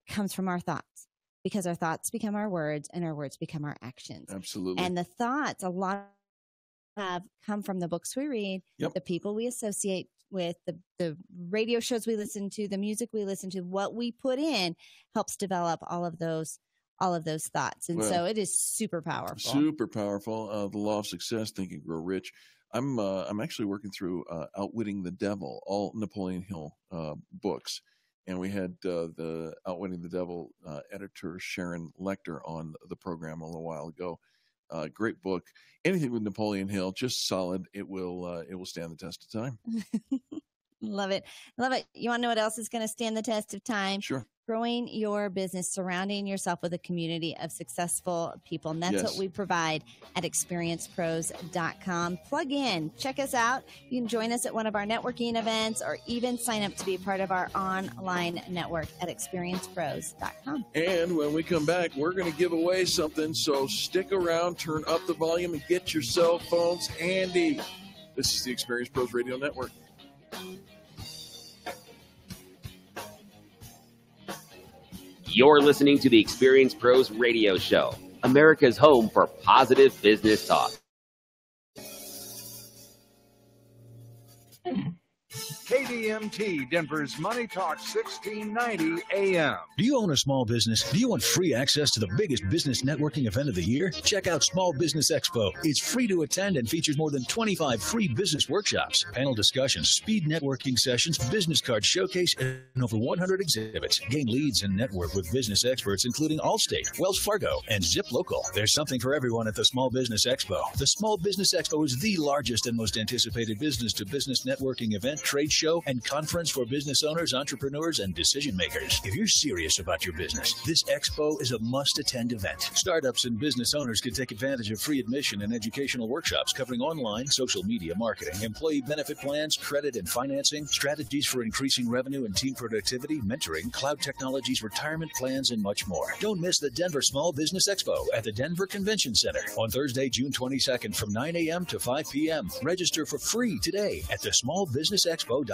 comes from our thoughts because our thoughts become our words, and our words become our actions. Absolutely. And the thoughts, a lot have come from the books we read, Yep. the people we associate with, the, the radio shows we listen to, the music we listen to, what we put in helps develop all of those all of those thoughts. And so it is super powerful. Super powerful. Uh, the Law of Success, Think and Grow Rich. I'm uh, I'm actually working through uh, Outwitting the Devil, all Napoleon Hill uh, books, and we had uh, the Outwitting the Devil uh, editor Sharon Lechter on the program a little while ago. Uh, great book. Anything with Napoleon Hill, just solid. It will uh, it will stand the test of time. [LAUGHS] Love it. Love it. You want to know what else is going to stand the test of time? Sure. Growing your business, surrounding yourself with a community of successful people. And that's Yes. what we provide at experiencepros.com. Plug in, check us out. You can join us at one of our networking events or even sign up to be part of our online network at experiencepros.com. And when we come back, we're going to give away something. So stick around, turn up the volume, and get your cell phones handy. This is the Experience Pros Radio Network. You're listening to the Experience Pros Radio Show, America's home for positive business talk. KDMT, Denver's Money Talk 1690 AM. Do you own a small business? Do you want free access to the biggest business networking event of the year? Check out Small Business Expo. It's free to attend and features more than 25 free business workshops, panel discussions, speed networking sessions, business card showcase, and over 100 exhibits. Gain leads and network with business experts including Allstate, Wells Fargo, and Zip Local. There's something for everyone at the Small Business Expo. The Small Business Expo is the largest and most anticipated business to business networking event, trade show, and conference for business owners, entrepreneurs, and decision makers. If you're serious about your business, this expo is a must attend event. Startups and business owners can take advantage of free admission and educational workshops covering online, social media marketing, employee benefit plans, credit and financing, strategies for increasing revenue and team productivity, mentoring, cloud technologies, retirement plans, and much more. Don't miss the Denver Small Business Expo at the Denver Convention Center on Thursday, June 22nd from 9 a.m. to 5 p.m. Register for free today at thesmallbusinessexpo.com.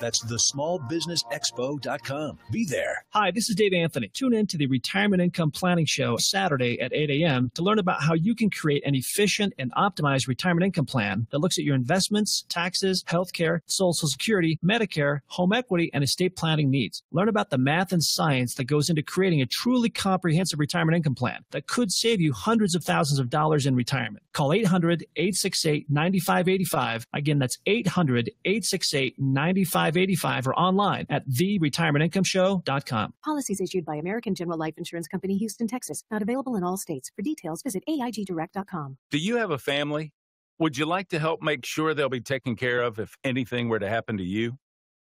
That's thesmallbusinessexpo.com. Be there. Hi, this is Dave Anthony. Tune in to the Retirement Income Planning Show Saturday at 8 a.m. to learn about how you can create an efficient and optimized retirement income plan that looks at your investments, taxes, healthcare, Social Security, Medicare, home equity, and estate planning needs. Learn about the math and science that goes into creating a truly comprehensive retirement income plan that could save you hundreds of thousands of dollars in retirement. Call 800 868 9585. Again, that's 800 868 9585 or online at theretirementincomeshow.com. Policies issued by American General Life Insurance Company, Houston, Texas. Not available in all states. For details, visit AIGdirect.com. Do you have a family? Would you like to help make sure they'll be taken care of if anything were to happen to you?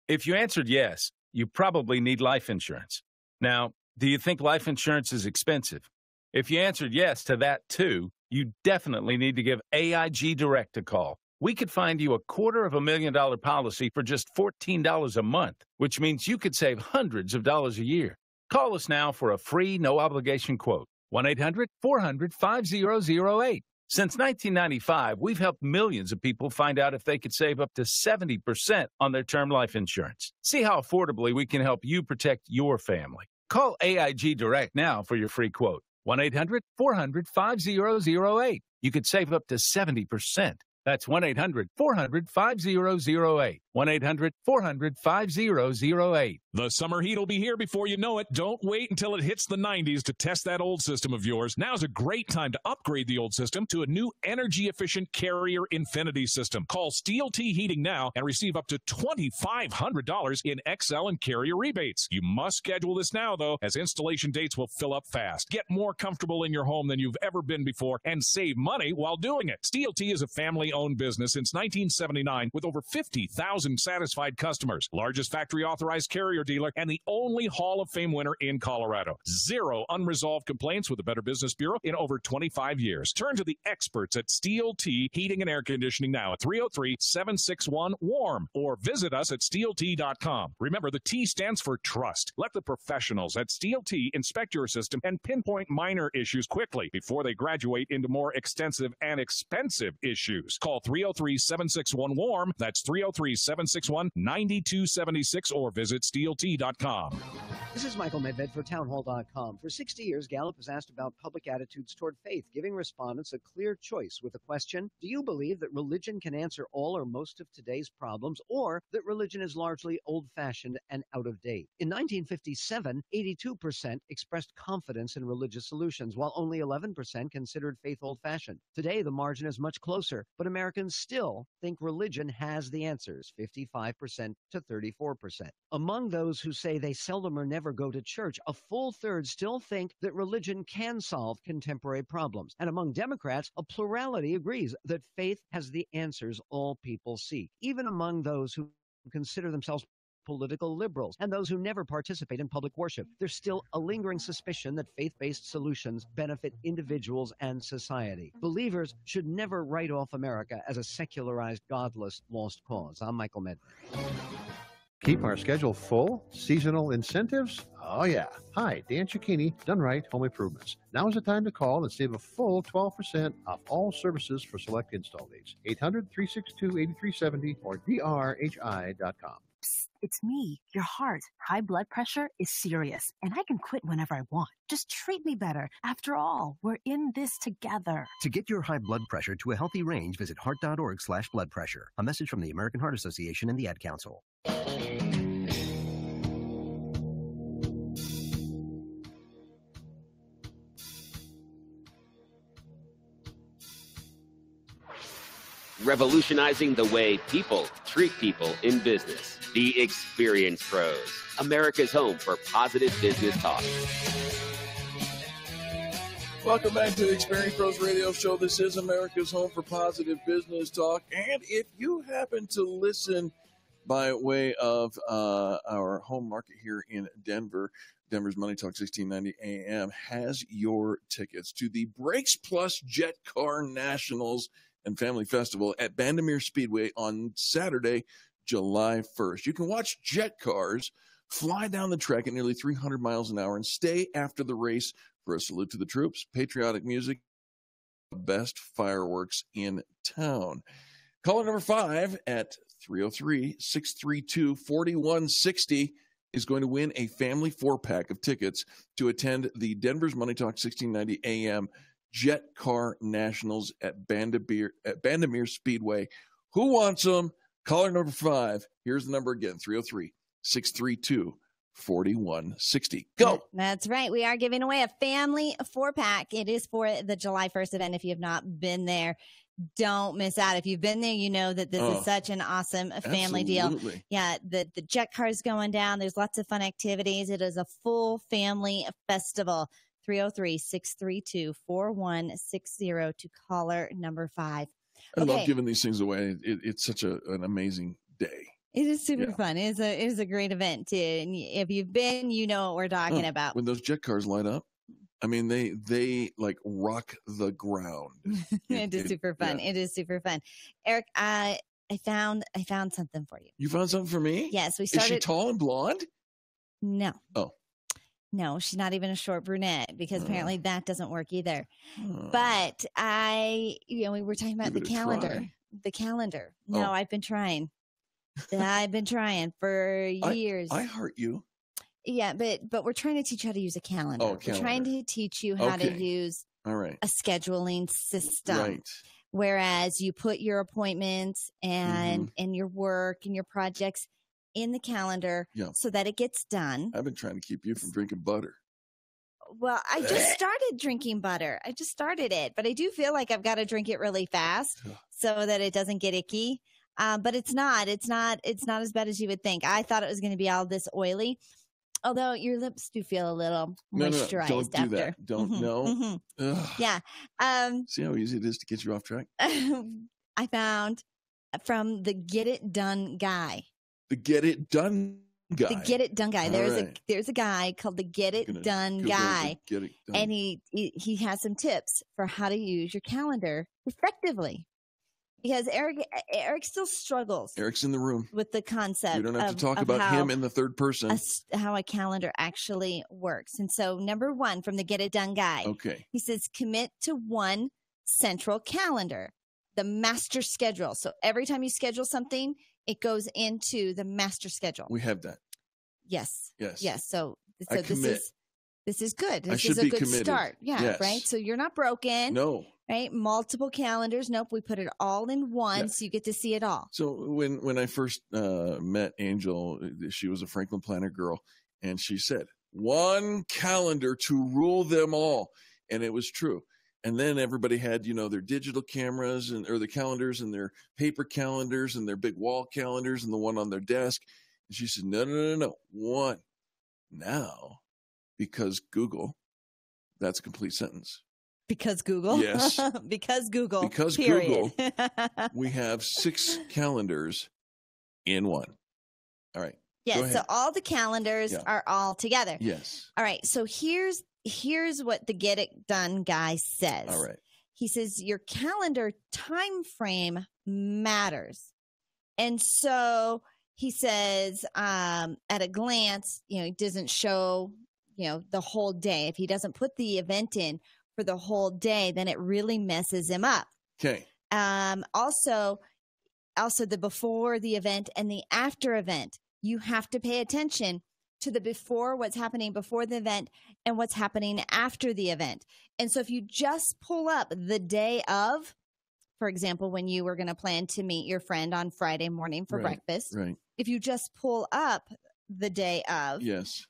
If you answered yes, you probably need life insurance. Now, do you think life insurance is expensive? If you answered yes to that too, you definitely need to give AIG Direct a call. We could find you a quarter of a million dollar policy for just $14 a month, which means you could save hundreds of dollars a year. Call us now for a free, no obligation quote 1 800 400 5008. Since 1995, we've helped millions of people find out if they could save up to 70% on their term life insurance. See how affordably we can help you protect your family. Call AIG Direct now for your free quote 1 800 400 5008. You could save up to 70%. That's 1 800 400 5008. 1 800 400 5008. The summer heat will be here before you know it. Don't wait until it hits the 90s to test that old system of yours. Now's a great time to upgrade the old system to a new energy efficient Carrier Infinity system. Call Steel T Heating now and receive up to $2,500 in Xcel and Carrier rebates. You must schedule this now, though, as installation dates will fill up fast. Get more comfortable in your home than you've ever been before and save money while doing it. Steel T is a family owned business since 1979 with over 50,000 satisfied customers. Largest factory authorized carrier dealer and the only Hall of Fame winner in Colorado. Zero unresolved complaints with the Better Business Bureau in over 25 years. Turn to the experts at Steel T Heating and Air Conditioning now at 303 761 WARM or visit us at steelt.com. Remember, the T stands for trust. Let the professionals at Steel T inspect your system and pinpoint minor issues quickly before they graduate into more extensive and expensive issues. Call 303 761 WARM. That's 303 761 9276 or visit steelt.com. This is Michael Medved for townhall.com. For 60 years, Gallup has asked about public attitudes toward faith, giving respondents a clear choice with the question Do you believe that religion can answer all or most of today's problems, or that religion is largely old fashioned and out of date? In 1957, 82% expressed confidence in religious solutions, while only 11% considered faith old fashioned. Today, the margin is much closer, but Americans still think religion has the answers 55% to 34%. Among those who say they seldom or never go to church, a full third still think that religion can solve contemporary problems. And among Democrats, a plurality agrees that faith has the answers all people seek. Even among those who consider themselves political liberals, and those who never participate in public worship. There's still a lingering suspicion that faith based solutions benefit individuals and society. Believers should never write off America as a secularized, godless, lost cause. I'm Michael Medved. Keep our schedule full? Seasonal incentives? Oh, yeah. Hi, Dan Cicchini, Done Right Home Improvements. Now is the time to call and save a full 12% off all services for select install dates. 800 362 8370 or drhi.com. It's me, your heart. High blood pressure is serious, and I can quit whenever I want. Just treat me better. After all, we're in this together. To get your high blood pressure to a healthy range, visit heart.org slash blood pressure. A message from the American Heart Association and the Ad Council. Revolutionizing the way people treat people in business. The Experience Pros, America's home for positive business talk. Welcome back to the Experience Pros Radio Show. This is America's home for positive business talk. And if you happen to listen by way of uh, our home market here in Denver, Denver's Money Talk 1690 AM has your tickets to the Brakes Plus Jet Car Nationals and Family Festival at Bandimere Speedway on Saturday, July 1st. You can watch jet cars fly down the track at nearly 300 miles an hour and stay after the race for a salute to the troops, patriotic music, best fireworks in town. Caller number five at 303 632 4160 is going to win a family four pack of tickets to attend the Denver's Money Talk 1690 AM Jet Car Nationals at Bandimere, at Bandimere Speedway. Who wants them? Caller number five. Here's the number again 303 632 4160. Go. That's right. We are giving away a family four pack. It is for the July 1st event. If you have not been there, don't miss out. If you've been there, you know that this Oh, is such an awesome family deal. Yeah, the the jet car's going down. There's lots of fun activities. It is a full family festival. 303-632-4160 to caller number 5. I love giving these things away. It, it's such a, an amazing day. It is super Yeah. fun. It is a it is a great event too. And if you've been, you know what we're oh, talking Oh, about. When those jet cars light up, I mean, they they like rock the ground. [LAUGHS] it is it- super fun. yeah. It is super fun. Eric, I I found I found something for you. You found something for me? Yes, we Is she started- tall and blonde? No. Oh. No, she's not even a short brunette because Oh. apparently that doesn't work either. Oh. But I, you know, we were talking about the calendar. try. The calendar. No, Oh. I've been trying. I've been trying for years. I hurt you. yeah, but but we're trying to teach you how to use a calendar. Oh, We're trying to teach you how Okay. to use All right. a scheduling system. Right. Whereas you put your appointments and Mm-hmm. and your work and your projects in the calendar Yeah. so that it gets done. I've been trying to keep you from drinking butter. Well, I just [LAUGHS] started drinking butter. I just started it, but I do feel like I've got to drink it really fast so that it doesn't get icky. Um, but it's not. It's not. It's not as bad as you would think. I thought it was going to be all this oily. Although your lips do feel a little No, no, no, moisturized don't do after. that. Don't Mhm, no. mhm. Yeah. Um, See how easy it is to get you off track. [LAUGHS] I found from the Get It Done guy. The get it done guy. The Get It Done guy. There's right. a there's a guy called the Get It Done Google guy. Get it done. and he, he he has some tips for how to use your calendar effectively because eric eric still struggles Eric's in the room. with the concept You don't have of- to talk about him in the third person. a how a calendar actually works and so number one from the get it done guy Okay. he says commit to one central calendar the master schedule so every time you schedule something it goes into the master schedule We have that. Yes. Yes. Yes. So, I so this commit. is this is good. I This should is a be good committed. start. Yeah. Right. So you're not broken. No. Right. Multiple calendars. Nope. We put it all in one, Yeah. so you get to see it all. So when when I first uh, met Angel, uh, she was a Franklin Planner girl, and she said one calendar to rule them all, and it was true. And then everybody had you know their digital cameras and or the calendars and their paper calendars and their big wall calendars and the one on their desk. And she said, no, no, no, no, one. Now, because Google, that's a complete sentence. Because Google. Yes. [LAUGHS] because Google. Because period. Google, we have six [LAUGHS] calendars in one. All right. Yes. So all the calendars Yeah. are all together. Yes. All right. So here's here's what the get it done guy says. All right. He says your calendar time frame matters. And so he says um at a glance, you know, it doesn't show, you know, the whole day. If he doesn't put the event in for the whole day, then it really messes him up. Okay. Um also also the before the event and the after event. You have to pay attention to the before, what's happening before the event, and what's happening after the event. And so if you just pull up the day of, for example, when you were going to plan to meet your friend on Friday morning for Right, breakfast, right. if you just pull up the day of, Yes.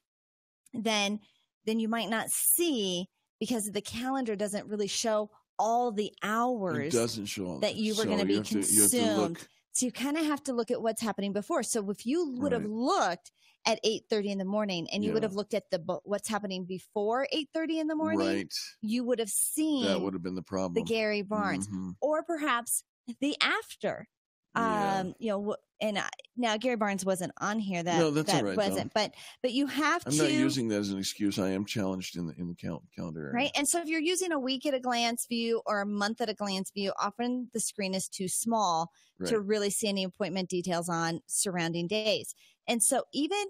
then then you might not see because the calendar doesn't really show all the hours It doesn't show that you were so going to be have to- you have to consumed. So you kind of have to look at what's happening before. So if you would have Right. looked at 8:30 in the morning and you would have looked at the what's happening before 8:30 in the morning, Right. you would have seen That would have been the problem. the Gary Barnes Mhm. or perhaps the after. Yeah. Um, you know, and I, now Gary Barnes wasn't on here. That No, that's that all right, wasn't, but but you have I'm to not using that as an excuse. I am challenged in the in the cal- calendar. area. right? And so if you're using a week at a glance view or a month at a glance view, often the screen is too small to really see any appointment details on surrounding days. And so even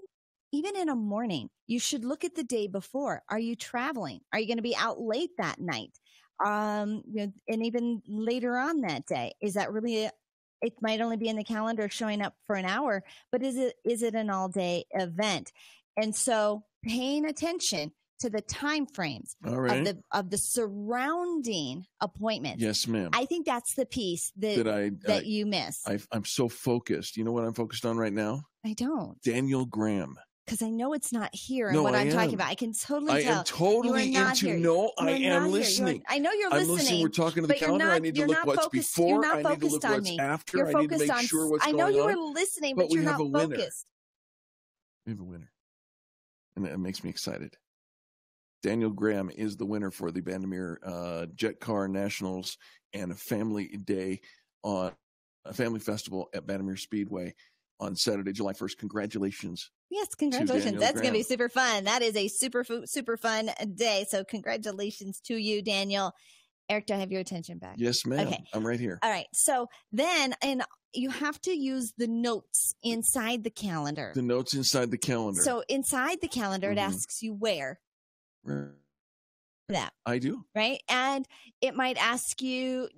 even in a morning, you should look at the day before. Are you traveling? Are you going to be out late that night? Um, you know, and even later on that day, is that really? A, it might only be in the calendar showing up for an hour, but is it is it an all day event? And so paying attention to the time frames All of the of the surrounding appointments. Yes, ma'am. I think that's the piece that That I- that I- you miss. I, I'm so focused. You know what I'm focused on right now? I don't Daniel Graham. Because I know it's not here and No, what I I'm talking about. I can totally I tell. am totally You are not into. here. No, You I am are- listening. I know you're I'm listening. listening. We're talking to the calendar. not- I need to look not what's focused- before. I need to focused look on what's me. after. You're I need to focused make on. sure what's I know you were listening, But but, you're have not a winner. focused. We have a winner. And that makes me excited. Daniel Graham is the winner for the Bandimere uh, Jet Car Nationals and a Family Day on a Family Festival at Bandimere Speedway on Saturday, July 1st. Congratulations. Yes, congratulations. That's going to be super fun. That is a super super fun day. So congratulations to you, Daniel. Eric, do I have your attention back? Yes, ma'am. Okay. I'm right here. All right. So then, and you have to use the notes inside the calendar. The notes inside the calendar. So inside the calendar, it Mhm. asks you where that, I do. right? And it might ask you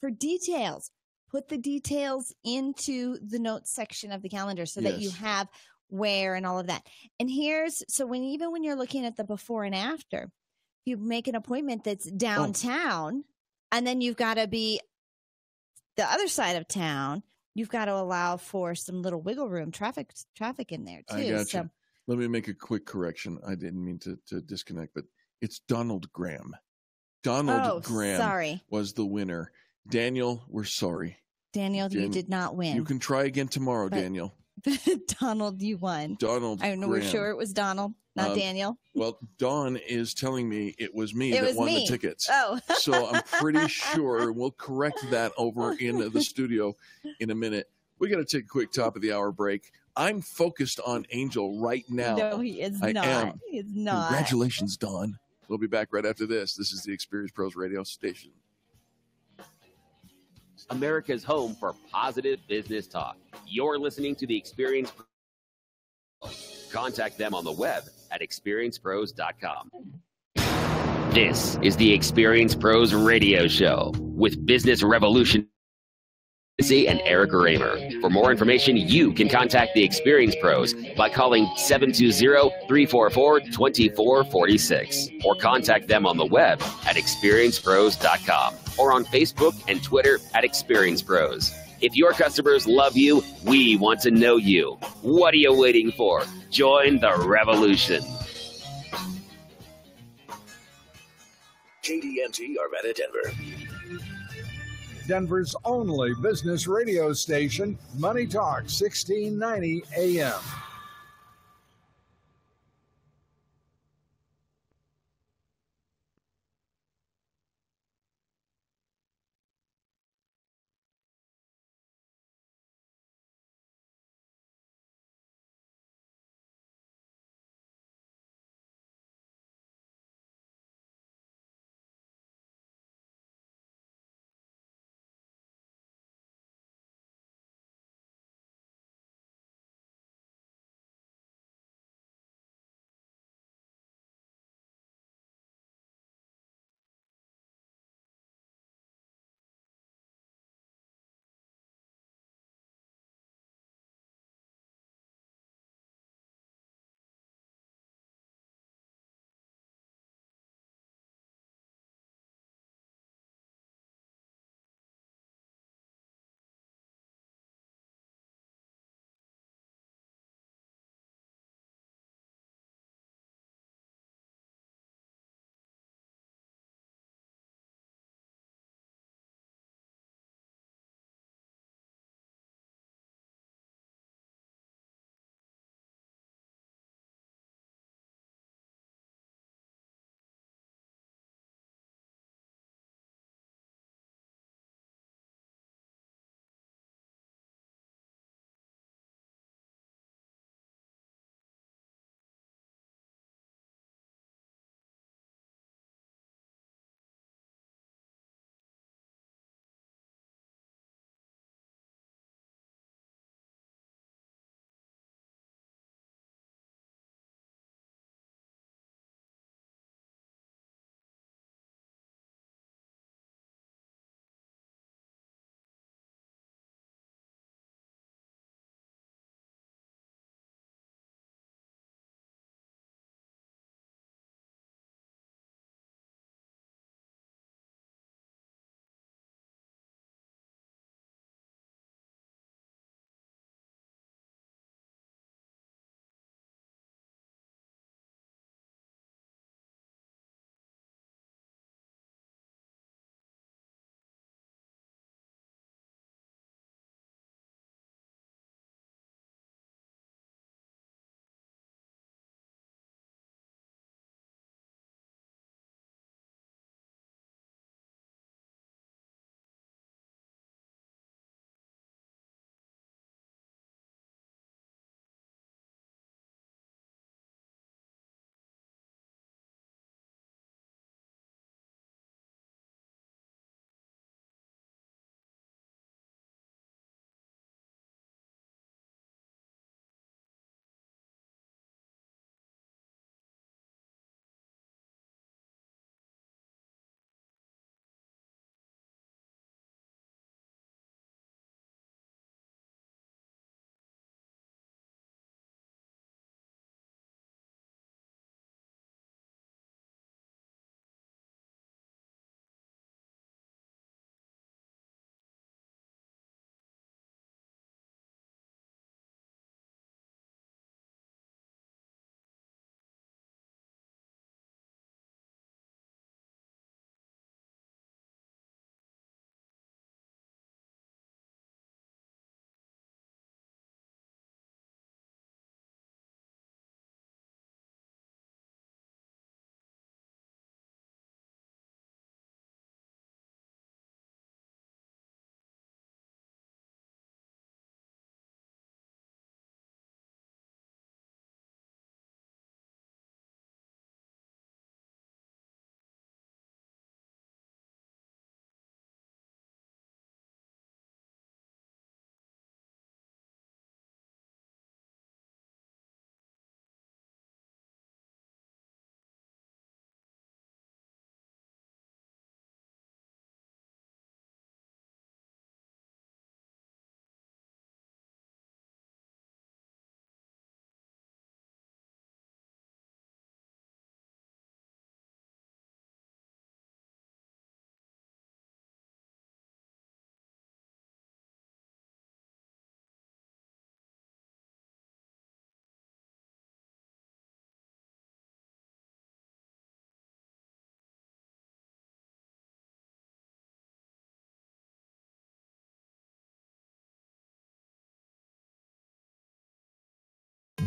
for details. Put the details into the notes section of the calendar so that you have where and all of that. And here's so when even when you're looking at the before and after, you make an appointment Oh. that's downtown and then you've got to be the other side of town, you've got to allow for some little wiggle room traffic traffic in there too. I so. Let me make a quick correction. I didn't mean to, to disconnect, but it's Donald Graham. Donald Oh, Graham sorry. was the winner. Daniel, we're sorry. Daniel, you did not win. You can try again tomorrow, But- Daniel. [LAUGHS] Donald, you won. Donald I know we're sure it was Donald, not Um, Daniel. Well, Don is telling me it was me It that was won me. the tickets. Oh. [LAUGHS] so I'm pretty sure we'll correct that over in the studio in a minute. We got to take a quick top of the hour break. I'm focused on Angel right now. No, he is I not. am. He is not. Congratulations, Don. We'll be back right after this. This is the Experience Pros radio station. America's home for positive business talk. You're listening to the Experience Pro. Contact them on the web at experiencepros.com. This is the Experience Pros radio show with business revolution and Eric Raymer. For more information, you can contact the Experience Pros by calling 720-344-2446 or contact them on the web at experiencepros.com or on Facebook and Twitter at Experience Pros. If your customers love you, we want to know you. What are you waiting for? Join the revolution. KDMT Arvada, Denver. Denver's only business radio station, Money Talk 1690 AM.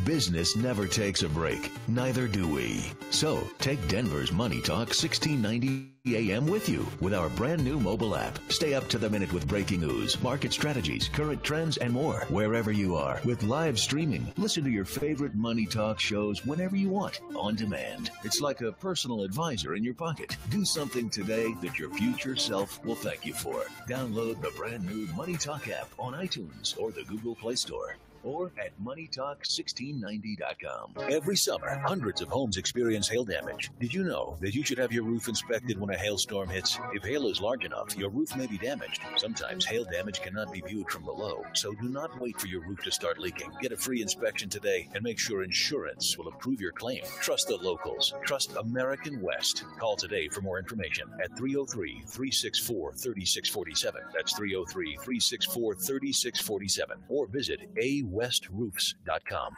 Business never takes a break. Neither do we. So take Denver's Money Talk 1690 AM with you with our brand new mobile app. Stay up to the minute with breaking news, market strategies, current trends, and more wherever you are with live streaming. Listen to your favorite Money Talk shows whenever you want on demand. It's like a personal advisor in your pocket. Do something today that your future self will thank you for. Download the brand new Money Talk app on iTunes or the Google Play Store or at moneytalk1690.com. Every summer, hundreds of homes experience hail damage. Did you know that you should have your roof inspected when a hailstorm hits? If hail is large enough, your roof may be damaged. Sometimes hail damage cannot be viewed from below, so do not wait for your roof to start leaking. Get a free inspection today and make sure insurance will approve your claim. Trust the locals. Trust American West. Call today for more information at 303 364 3647. That's 303 364 3647. Or visit A westruFs.com.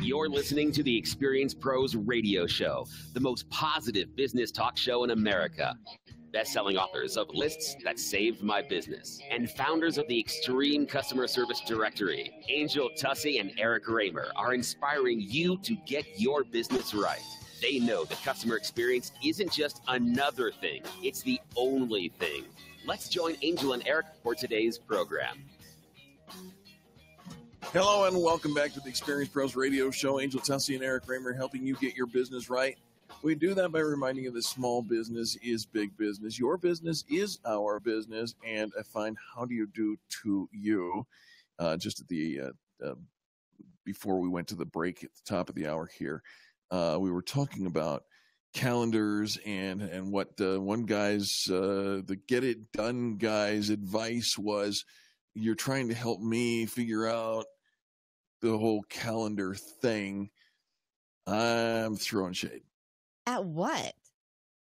You're listening to the Experience Pros radio show, the most positive business talk show in America. Best-selling authors of Lists That Saved My Business and founders of the Extreme Customer Service Directory, Angel Tuccy and Eric Raemer, are inspiring you to get your business right. They know the customer experience isn't just another thing, it's the only thing. Let's join Angel and Eric for today's program. Hello and welcome back to the Experience Pros Radio Show. Angel Tuccy and Eric Raemer helping you get your business right. We do that by reminding you that small business is big business. Your business is our business, and I find how do you do to you? Uh, just at the uh, uh, before we went to the break at the top of the hour here, uh, we were talking about calendars and and what uh, one guy's uh, the get it done guy's advice was you're trying to help me figure out the whole calendar thing. I'm throwing shade. At what?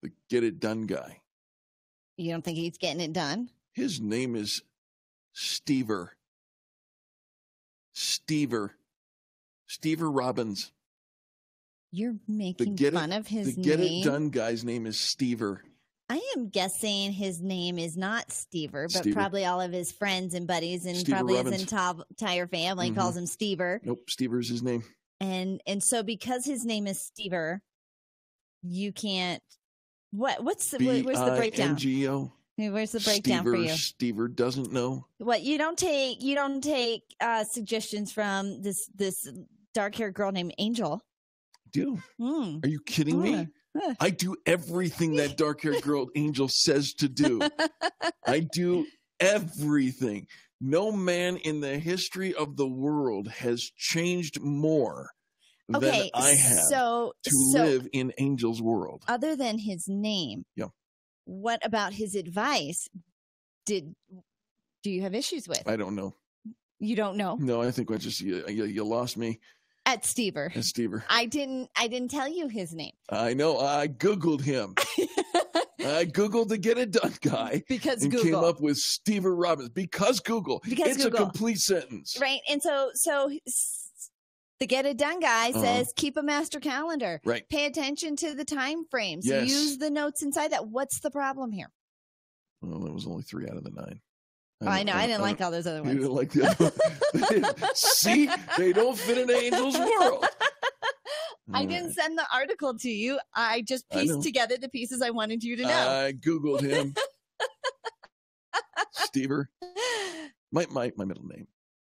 the get it done guy. You don't think he's getting it done? his name is stever. Stever. Stever robbins You're making fun it of his the get name. it done guy's name is stever I am guessing his name is not Stever, but Stever. probably all of his friends and buddies and Stever probably Robbins. his entire, family calls Mhm. him Stever. nope stever's his name And and so because his name is Stever, you can't. What what's the where- where's the breakdown? B-I-N-G-O. Where's the breakdown for you? Stever doesn't know. What you don't take you don't take uh, suggestions from this this dark haired girl named Angel. Do Hmm. are you kidding me? I do everything that dark haired girl Angel says to do. [LAUGHS] I do everything. No man in the history of the world has changed more Okay, than I have so to so live in Angel's world. other than his name, Yeah. what about his advice? Did do you have issues with? I don't know. You don't know No, I think I just you, you, you lost me at Stever. at Stever. I didn't. I didn't tell you his name I know. I googled him. [LAUGHS] I googled the get it done guy because and Google. came up with Stever Robbins because Google. Because it's Google. a complete sentence. right, and so so the get it done guy Uh-huh. says keep a master calendar. Right. Pay attention to the time frames. Yes. Use the notes inside that. What's the problem here? Well, it was only three out of the nine. Oh, I know. I didn't don't- like all those other You ones. didn't like the other [LAUGHS] See, they don't fit in Angel's world. [LAUGHS] I didn't send the article to you. I just pieced together the pieces I wanted you to know. I googled him. [LAUGHS] Stever. My my my middle name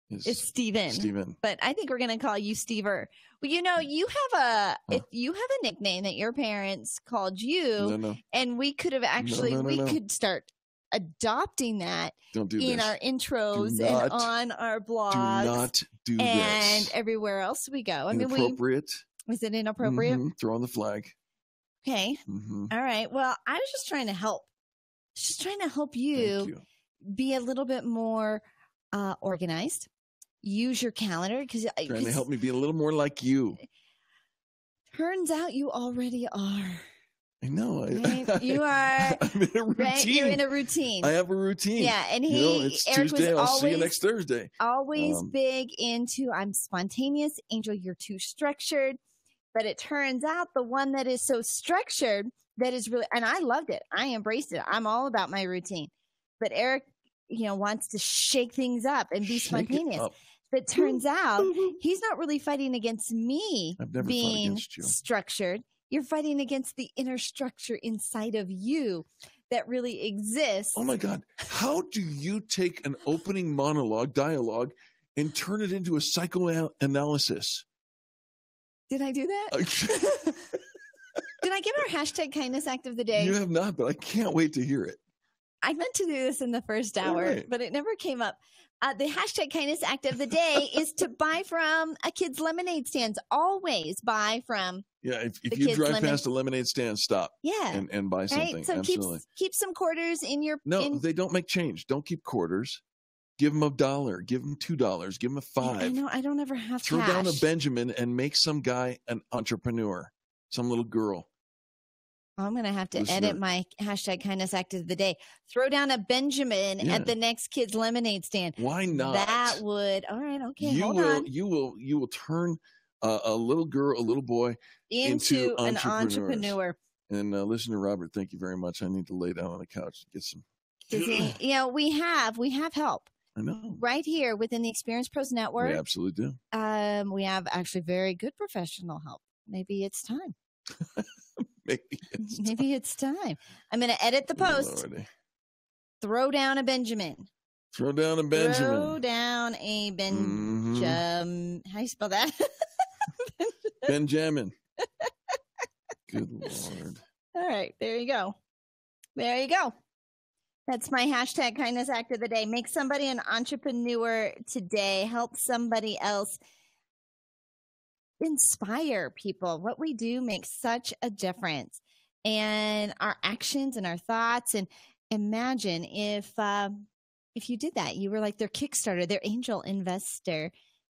is It's Steven. Steven. But I think we're going to call you Stever. Well, you know, you have a if you have a nickname that your parents called you, No, no. and we could have actually no, we could start adopting that Don't do in this. our intros Do and on our Do not do and this. everywhere else we go. I mean, we is it inappropriate? Mhm. Throw on the flag. Okay. Mhm. All right. Well, I was just trying to help. Just trying to help you, be a little bit more uh, organized. Use your calendar because Trying to help me be a little more like you. turns out you already are. I know. I, You [LAUGHS] are [LAUGHS] I'm in a routine. [LAUGHS] right. You're in a routine. I have a routine. Yeah, and You he know, it's Eric Tuesday. was I'll always see you next Thursday. always Um, big into I'm spontaneous, Angel. You're too structured, but it turns out the one that is so structured that is really, and I loved it. I embraced it. I'm all about my routine. But Eric, you know wants to shake things up and be spontaneous. But turns out he's not really fighting against me I've never fought being structured. You're fighting against the inner structure inside of you that really exists. Oh my God. How do you take an opening monologue, dialogue, and turn it into a psychoanalysis? Did I do that? [LAUGHS] [LAUGHS] Did I give our hashtag kindness act of the day? You have not, but I can't wait to hear it. I meant to do this in the first hour, right. but it never came up. Uh, the hashtag kindness act of the day is to buy from a kid's lemonade stands. Always buy from. Yeah, if, if The you kids' drive lemon- past a lemonade stand, stop. Yeah. And, and buy something. Right. So Absolutely. keep keep some quarters in your. No, in, they don't make change. Don't keep quarters. Give them a dollar. Give them two dollars. Give them a five. I know. I don't ever have Throw cash. down a Benjamin and make some guy an entrepreneur, some little girl. I'm gonna have to Listener. edit my hashtag kindness act of the day. Throw down a Benjamin Yeah. at the next kid's lemonade stand. Why not? That would. All right. Okay. you hold will. on. You will. You will turn a, a little girl, a little boy, Into, an entrepreneur. And uh, listen to Robert. Thank you very much. I need to lay down on the couch and get some. 'Cause, [CLEARS THROAT] you know, we have we have help I know. right here within the Experience Pros Network. We absolutely do. Um, we have actually very good professional help. Maybe it's time. [LAUGHS] [LAUGHS] Maybe it's [LAUGHS] Maybe it's time. I'm going to edit the post. Lordy. Throw down a Benjamin. Throw down a Benjamin. Throw down a. Mm-hmm. Benjamin. How do you spell that? [LAUGHS] Benjamin. Good lord. All right, there you go. There you go. That's my hashtag kindness act of the day. Make somebody an entrepreneur today. Help somebody else. Inspire people. What we do makes such a difference. And our actions and our thoughts. And imagine if um, if you did that, you were like their Kickstarter, their angel investor,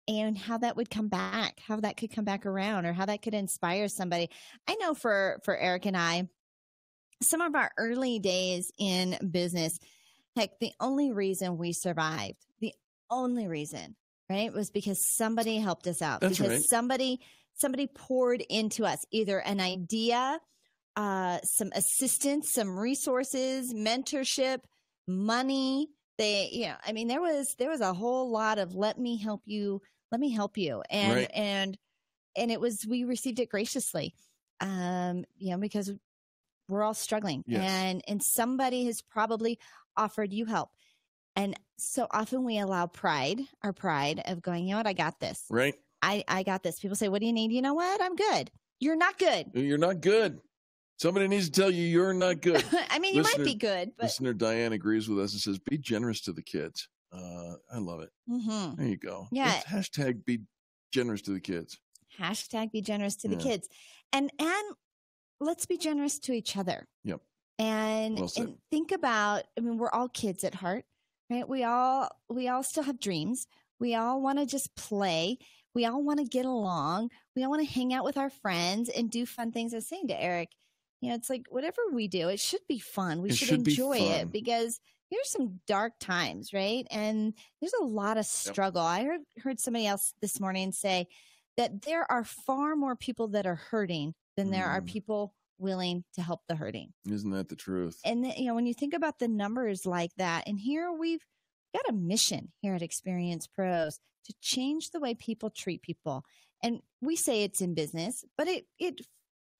and how that would come back, how that could come back around, or how that could inspire somebody. I know for for Eric and I, some of our early days in business, heck, the only reason we survived, the only reason, right, It was because somebody helped us out. That's because right. somebody somebody poured into us either an idea, uh, some assistance, some resources, mentorship, money. They, you know, I mean, there was there was a whole lot of let me help you, let me help you, and Right. and and it was we received it graciously, um, you know, because we're all struggling, Yes. and and somebody has probably offered you help, and so often we allow pride, our pride of going, you know what, I got this, Right? I I got this. People say, what do you need? You know what, I'm good. You're not good. You're not good. Somebody needs to tell you you're not good. [LAUGHS] I mean, you might be good, but Listener Diane agrees with us and says, "Be generous to the kids." Uh, I love it. Mhm. There you go. Yeah. Let's hashtag be generous to the kids. hashtag be generous to the kids and and let's be generous to each other Yep. and, Well and think about i mean we're all kids at heart right? We all we all still have dreams. We all want to just play. We all want to get along. We all want to hang out with our friends and do fun things. I was saying to eric you know it's like whatever we do it should be fun. We should, should enjoy fun. it because there's some dark times right? And there's a lot of struggle. I heard, heard somebody else this morning say that there are far more people that are hurting than there are Mm. people willing to help the hurting. Isn't that the truth? and the, you know when you think about the numbers like that and here we've got a mission here at experience pros to change the way people treat people. And we say it's in business but it it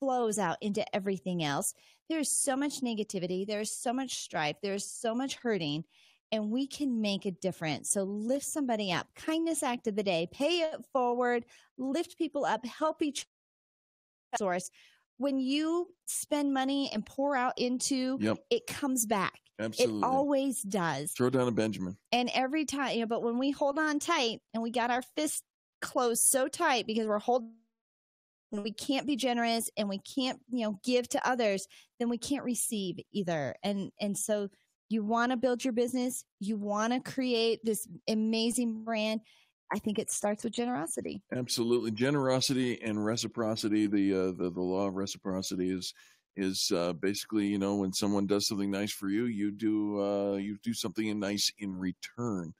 flows out into everything else. There's so much negativity there's so much strife there's so much hurting and we can make a difference. So lift somebody up. Kindness act of the day. Pay it forward. Lift people up. Help each source when you spend money and pour out into Yep. it comes back Absolutely. it always does Throw down a Benjamin. and every time you know but when we hold on tight and we got our fist closed so tight because we're holding and we can't be generous and we can't you know give to others then we can't receive either and and so you want to build your business you want to create this amazing brand i think it starts with generosity Absolutely, generosity and reciprocity. The uh, the the law of reciprocity is is uh, basically you know when someone does something nice for you, you do uh, you do something nice in return.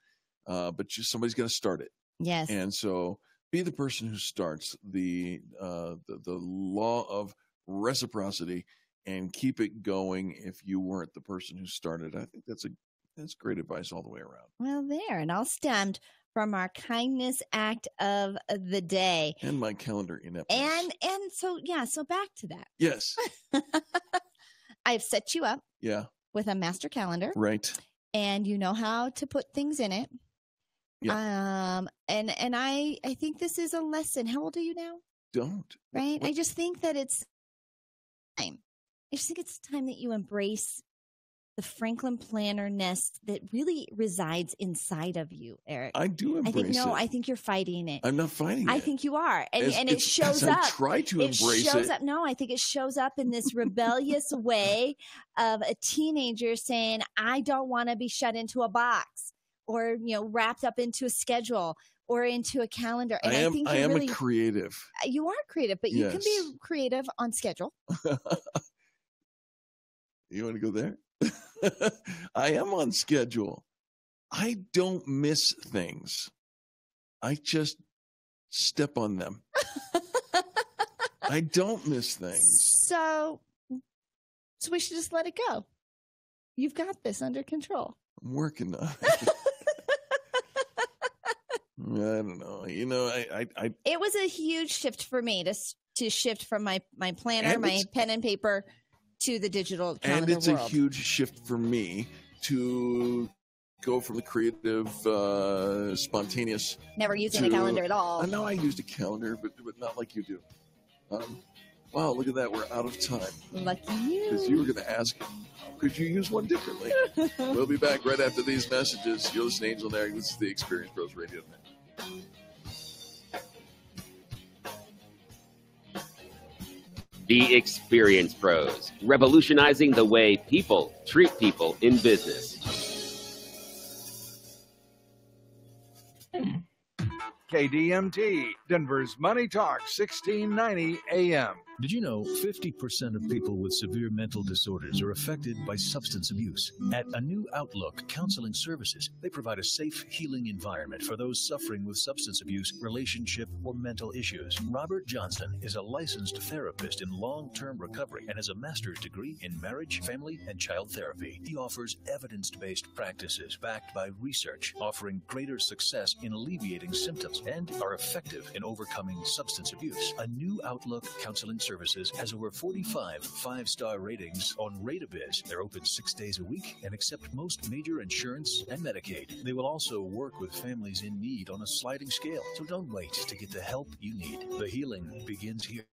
Uh, but just somebody's got to start it, yes and so be the person who starts the uh, the the law of reciprocity and keep it going. If you weren't the person who started, I think that's a That's great advice all the way around. Well, there, and all stemmed from our kindness act of the day. And my calendar ineptness. And and so yeah, so back to that. yes, [LAUGHS] I've set you up yeah, with a master calendar, right. and you know how to put things in it. Um, and and I I think this is a lesson. How old are you now? Don't. Right. I just think that it's time. I just think it's time that you embrace the Franklin planner nest that really resides inside of you, Eric. I do I think no, it. I think you're fighting it. I'm not fighting I it. I think you are, and As- and it shows as I up. try to it embrace shows it. up. No, I think it shows up in this rebellious [LAUGHS] way of a teenager saying, "I don't want to be shut into a box," or you know, wrapped up into a schedule or into a calendar. And I I, am. think I you're am really a creative. Uh, you are creative, but you can be creative on schedule. [LAUGHS] You want to go there? [LAUGHS] I am on schedule. I don't miss things. I just step on them. I [LAUGHS] don't miss things. So, so we should just let it go. You've got this under control. I'm working on [LAUGHS] it. I don't know. You know, I, I, I It was a huge shift for me to to shift from my my planner, my pen and paper, to the digital and it's world. a huge shift for me to go from the creative, uh, spontaneous. Never using a calendar at all. I know I used a calendar, but but not like you do. Um, wow, look at that. We're out of time Lucky you because you. were going to ask, could you use one differently? [LAUGHS] we'll be back right after these messages. You're listening to Angel Nary. This is the Experience Pros Radio Network. The Experience Pros, revolutionizing the way people treat people in business. KDMT, Denver's Money Talk, 1690 AM. Did you know 50% of people with severe mental disorders are affected by substance abuse? At A New Outlook Counseling Services, they provide a safe, healing environment for those suffering with substance abuse, relationship, or mental issues. Robert Johnston is a licensed therapist in long term recovery and has a master's degree in marriage, family, and child therapy. He offers evidence based practices backed by research, offering greater success in alleviating symptoms and are effective in overcoming substance abuse. A New Outlook Counseling Services has over 45 five star ratings on Ratabiz. They're open six days a week and accept most major insurance and Medicaid. They will also work with families in need on a sliding scale. So don't wait to get the help you need. The healing begins here.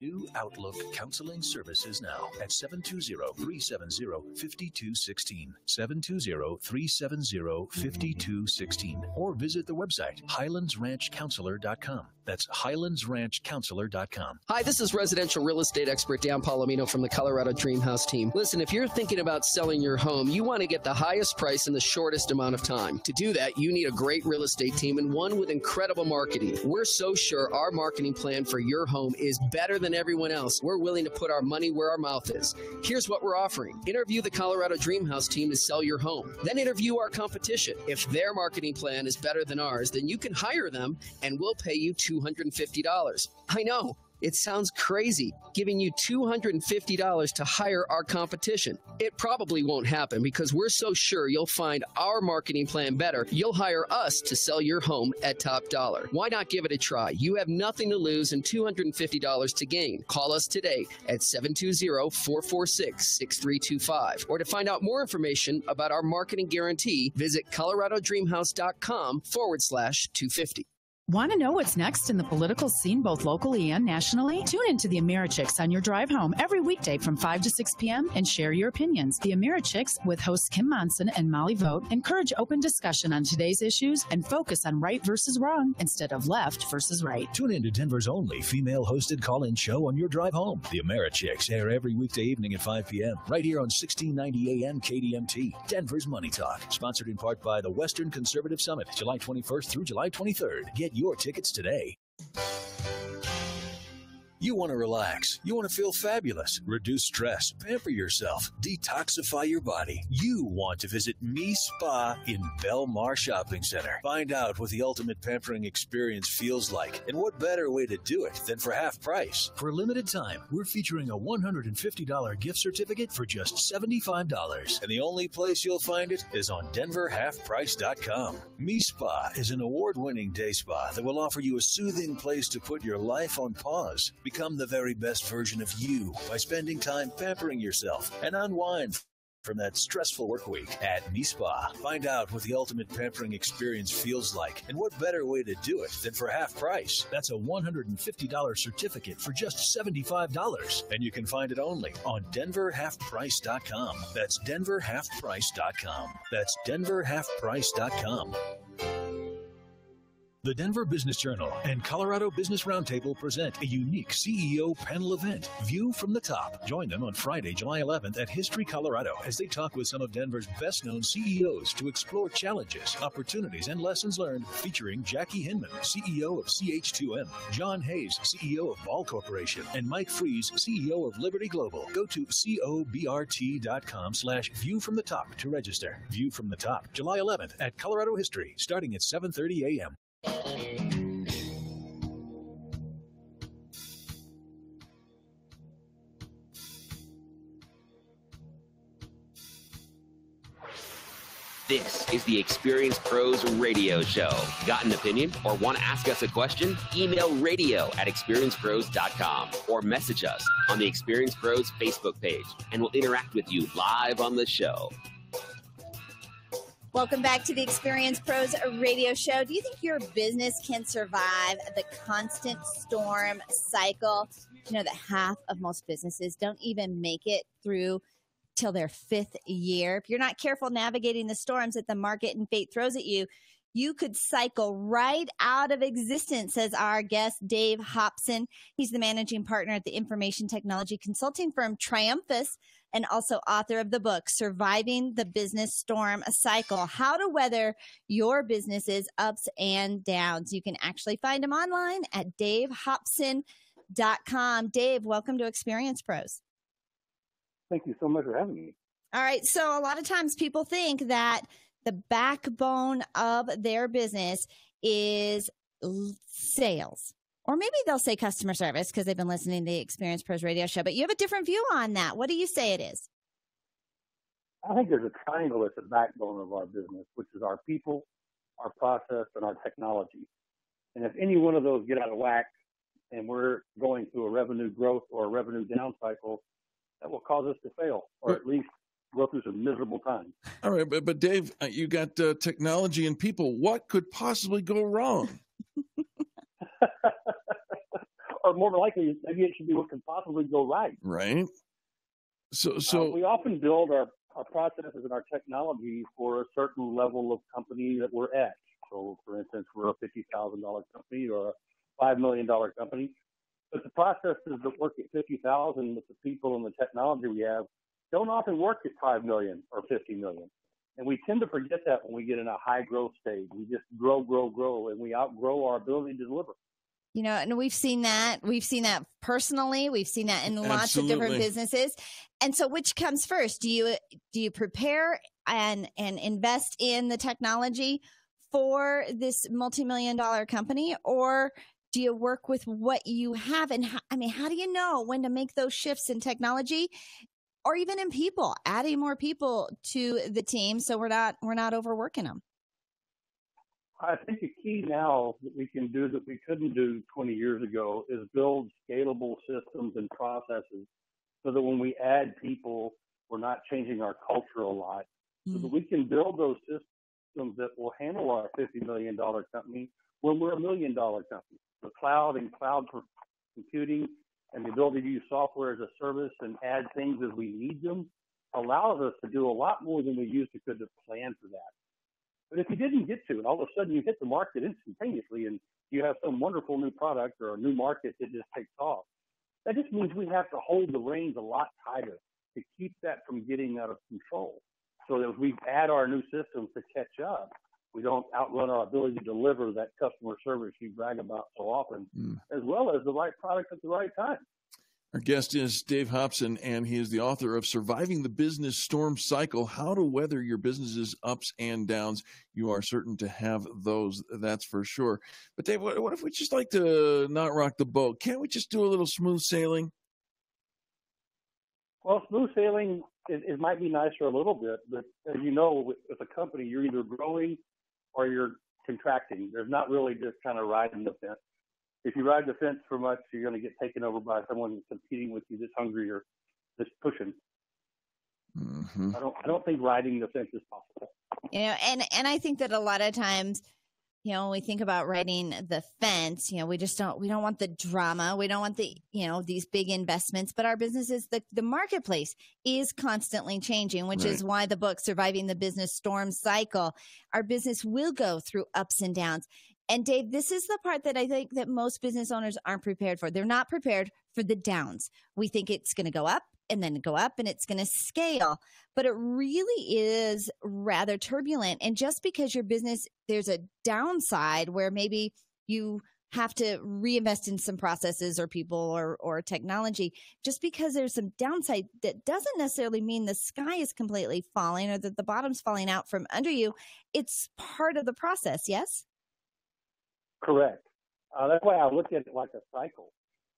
New Outlook Counseling Services now at 720-370-5216. 720-370-5216. Or visit the website highlandsranchcounselor.com. That's highlandsranchcounselor.com. Hi, this is residential real estate expert Dan Palomino from the Colorado Dream House team. Listen, if you're thinking about selling your home, you want to get the highest price in the shortest amount of time. To do that, you need a great real estate team and one with incredible marketing. We're so sure our marketing plan for your home is better than everyone else. We're willing to put our money where our mouth is. Here's what we're offering. Interview the Colorado Dream House team to sell your home. Then interview our competition. If their marketing plan is better than ours, then you can hire them and we'll pay you $250. I know. It sounds crazy giving you $250 to hire our competition. It probably won't happen because we're so sure you'll find our marketing plan better, you'll hire us to sell your home at top dollar. Why not give it a try? You have nothing to lose and $250 to gain. Call us today at 720 446 6325. Or to find out more information about our marketing guarantee, visit coloradodreamhouse.com forward slash 250. Want to know what's next in the political scene, both locally and nationally? Tune into the Americhicks on your drive home every weekday from 5 to 6 p.m. and share your opinions. The Americhicks, with hosts Kim Monson and Molly Vogt, encourage open discussion on today's issues and focus on right versus wrong instead of left versus right. Tune in to Denver's only female hosted call in show on your drive home. The Americhicks air every weekday evening at 5 p.m. right here on 1690 AM KDMT. Denver's Money Talk. Sponsored in part by the Western Conservative Summit, July 21st through July 23rd. Get your tickets today. You want to relax. You want to feel fabulous. Reduce stress. Pamper yourself. Detoxify your body. You want to visit Me Spa in Belmar Shopping Center. Find out what the ultimate pampering experience feels like and what better way to do it than for half price. For a limited time, we're featuring a $150 gift certificate for just $75. And the only place you'll find it is on denverhalfprice.com. Me Spa is an award winning day spa that will offer you a soothing place to put your life on pause. Become the very best version of you by spending time pampering yourself and unwind from that stressful work week at Me Spa. Find out what the ultimate pampering experience feels like and what better way to do it than for half price. That's a $150 certificate for just $75. And you can find it only on denverhalfprice.com. That's denverhalfprice.com. That's denverhalfprice.com. The Denver Business Journal and Colorado Business Roundtable present a unique CEO panel event, View from the Top. Join them on Friday, July 11th at History, Colorado, as they talk with some of Denver's best known CEOs to explore challenges, opportunities, and lessons learned, featuring Jackie Hinman, CEO of CH2M, John Hayes, CEO of Ball Corporation, and Mike Fries, CEO of Liberty Global. Go to cobrt.com slash view from the top to register. View from the Top, July 11th at Colorado History, starting at 7.30 a.m. This is the Experience Pros Radio Show. Got an opinion or want to ask us a question? Email radio at experiencepros.com or message us on the Experience Pros Facebook page and we'll interact with you live on the show. Welcome back to the Experience Pros radio show. Do you think your business can survive the constant storm cycle? You know that half of most businesses don't even make it through till their fifth year. If you're not careful navigating the storms that the market and fate throws at you, you could cycle right out of existence, says our guest, Dave Hopson. He's the managing partner at the information technology consulting firm Triumphus and also author of the book, Surviving the Business Storm a Cycle How to Weather Your Business's Ups and Downs. You can actually find him online at davehopson.com. Dave, welcome to Experience Pros. Thank you so much for having me. All right. So, a lot of times people think that the backbone of their business is sales. Or maybe they'll say customer service because they've been listening to the Experience Pros radio show, but you have a different view on that. What do you say it is? I think there's a triangle that's the backbone of our business, which is our people, our process, and our technology. And if any one of those get out of whack and we're going through a revenue growth or a revenue down cycle, that will cause us to fail or at least go through some miserable times. All right, but, but Dave, uh, you got uh, technology and people. What could possibly go wrong? Or more likely, maybe it should be what can possibly go right. Right. So, so uh, we often build our, our processes and our technology for a certain level of company that we're at. So, for instance, we're a fifty thousand dollar company or a five million dollar company, but the processes that work at fifty thousand with the people and the technology we have don't often work at five million or fifty million. And we tend to forget that when we get in a high growth stage. We just grow, grow, grow, and we outgrow our ability to deliver. You know, and we've seen that. We've seen that personally. We've seen that in lots of different businesses. And so, which comes first? Do you do you prepare and and invest in the technology for this multi-million dollar company, or do you work with what you have? And how, I mean, how do you know when to make those shifts in technology or even in people, adding more people to the team so we're not we're not overworking them. I think a key now that we can do that we couldn't do 20 years ago is build scalable systems and processes so that when we add people, we're not changing our culture a lot. Mm-hmm. So that we can build those systems that will handle our $50 million company when we're a million dollar company. The cloud and cloud computing and the ability to use software as a service and add things as we need them allows us to do a lot more than we used to could have planned for that. But if you didn't get to it, all of a sudden you hit the market instantaneously and you have some wonderful new product or a new market that just takes off. That just means we have to hold the reins a lot tighter to keep that from getting out of control. So that as we add our new systems to catch up, We don't outrun our ability to deliver that customer service you brag about so often, Mm. as well as the right product at the right time. Our guest is Dave Hopson, and he is the author of Surviving the Business Storm Cycle How to Weather Your Business's Ups and Downs. You are certain to have those, that's for sure. But, Dave, what, if we just like to not rock the boat? Can't we just do a little smooth sailing? Well, smooth sailing it, it might be nice for a little bit, but as you know, with, with a company, you're either growing or you're contracting. There's not really just kind of riding the fence. If you ride the fence for much, you're going to get taken over by someone competing with you that's hungry or that's pushing. Mm-hmm. I don't. I don't think riding the fence is possible. you know and and i think that a lot of times you know when we think about riding the fence you know we just don't we don't want the drama we don't want the you know these big investments but our businesses the, the marketplace is constantly changing which is why the book surviving the business storm cycle our business will go through ups and downs and dave this is the part that i think that most business owners aren't prepared for. They're not prepared for the downs. We think it's going to go up and then go up and it's going to scale but it really is rather turbulent. And just because your business there's a downside where maybe you have to reinvest in some processes or people or or technology just because there's some downside that doesn't necessarily mean the sky is completely falling or that the bottom's falling out from under you. It's part of the process yes Correct. Uh, that's why I look at it like a cycle.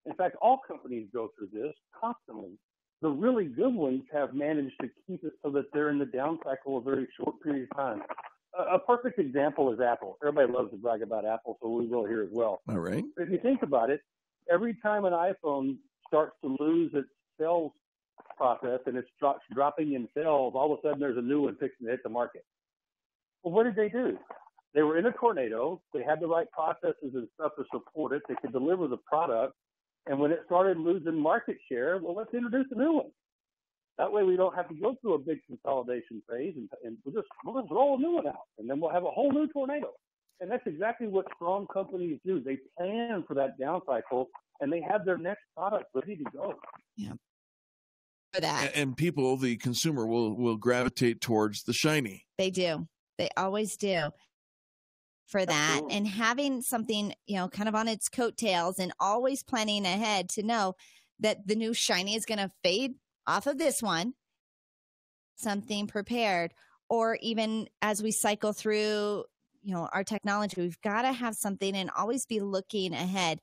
In fact, all companies go through this constantly. The really good ones have managed to keep it so that they're in the down cycle a very short period of time. A, a perfect example is Apple. Everybody loves to brag about Apple, so we will here as well. All right. If you think about it, every time an iPhone starts to lose its sales process and it's dro- dropping in sales, all of a sudden there's a new one fixing to hit the market. Well, what did they do? They were in a tornado. They had the right processes and stuff to support it. They could deliver the product. And when it started losing market share, well, let's introduce a new one. That way we don't have to go through a big consolidation phase and, and we'll just we'll just roll a new one out and then we'll have a whole new tornado. And that's exactly what strong companies do. They plan for that down cycle and they have their next product ready to go. Yeah. For that. And people, the consumer, will will gravitate towards the shiny. They do. They always do for that. And having something, you know, kind of on its coattails and always planning ahead to know that the new shiny is going to fade off of this one, something prepared. Or even as we cycle through, you know, our technology, we've got to have something and always be looking ahead.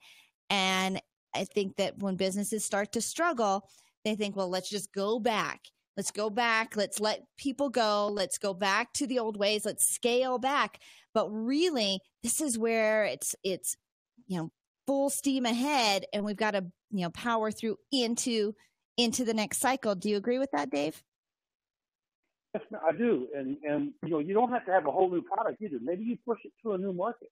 And I think that when businesses start to struggle, they think, well, let's just go back. Let's go back. Let's let people go. Let's go back to the old ways. Let's scale back. But really, this is where it's it's you know full steam ahead, and we've got to you know power through into into the next cycle. Do you agree with that, Dave? Yes, I do, and and you know you don't have to have a whole new product either. Maybe you push it to a new market.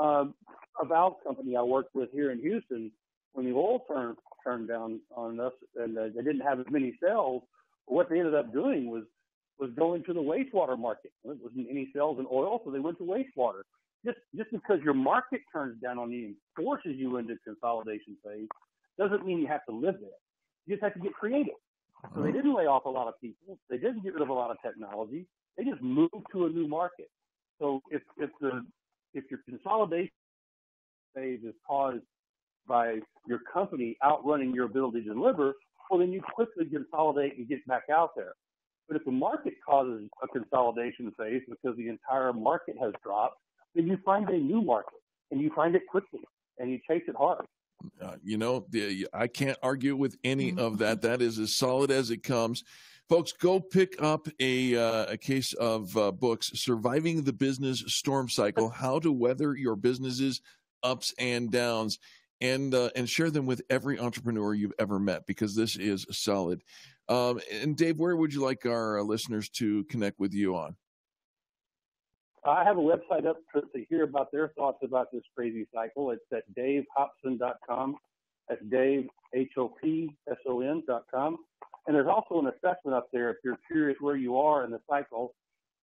Um, a valve company I worked with here in Houston, when the oil turned turned down on us, and uh, they didn't have as many sales, what they ended up doing was was going to the wastewater market. There wasn't any sales in oil, so they went to wastewater. Just just because your market turns down on you and forces you into consolidation phase doesn't mean you have to live there. You just have to get creative. So they didn't lay off a lot of people. They didn't get rid of a lot of technology. They just moved to a new market. So if if the if your consolidation phase is caused by your company outrunning your ability to deliver, well then you quickly consolidate and get back out there. But if the market causes a consolidation phase because the entire market has dropped, then you find a new market and you find it quickly and you chase it hard. Uh, you know, the, I can't argue with any Mm-hmm. of that. That is as solid as it comes. Folks, go pick up a uh, a case of uh, books, "Surviving the Business Storm Cycle: [LAUGHS] How to Weather Your Business's Ups and Downs," and uh, and share them with every entrepreneur you've ever met because this is solid. Um, and Dave, where would you like our uh, listeners to connect with you on? I have a website up to, to hear about their thoughts about this crazy cycle. It's at davehopson.com. That's Dave, H-O-P-S-O-N dot com. And there's also an assessment up there if you're curious where you are in the cycle.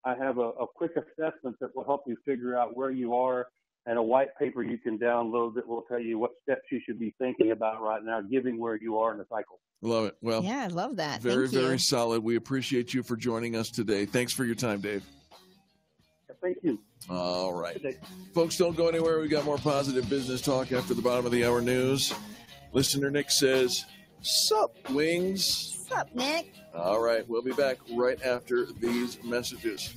I have a, a quick assessment that will help you figure out where you are and a white paper you can download that will tell you what steps you should be thinking about right now, given where you are in the cycle. Love it. Well, yeah, I love that. very Thank you. very solid. We appreciate you for joining us today. Thanks for your time, Dave. Thank you. All right. Folks, don't go anywhere. we got more positive business talk after the bottom of the hour news. Listener Nick says, Sup, wings? What's up, Nick? All right. We'll be back right after these messages.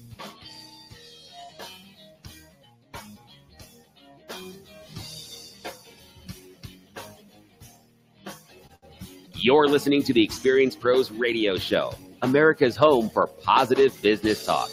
You're listening to the Experience Pros Radio Show, America's home for positive business talk.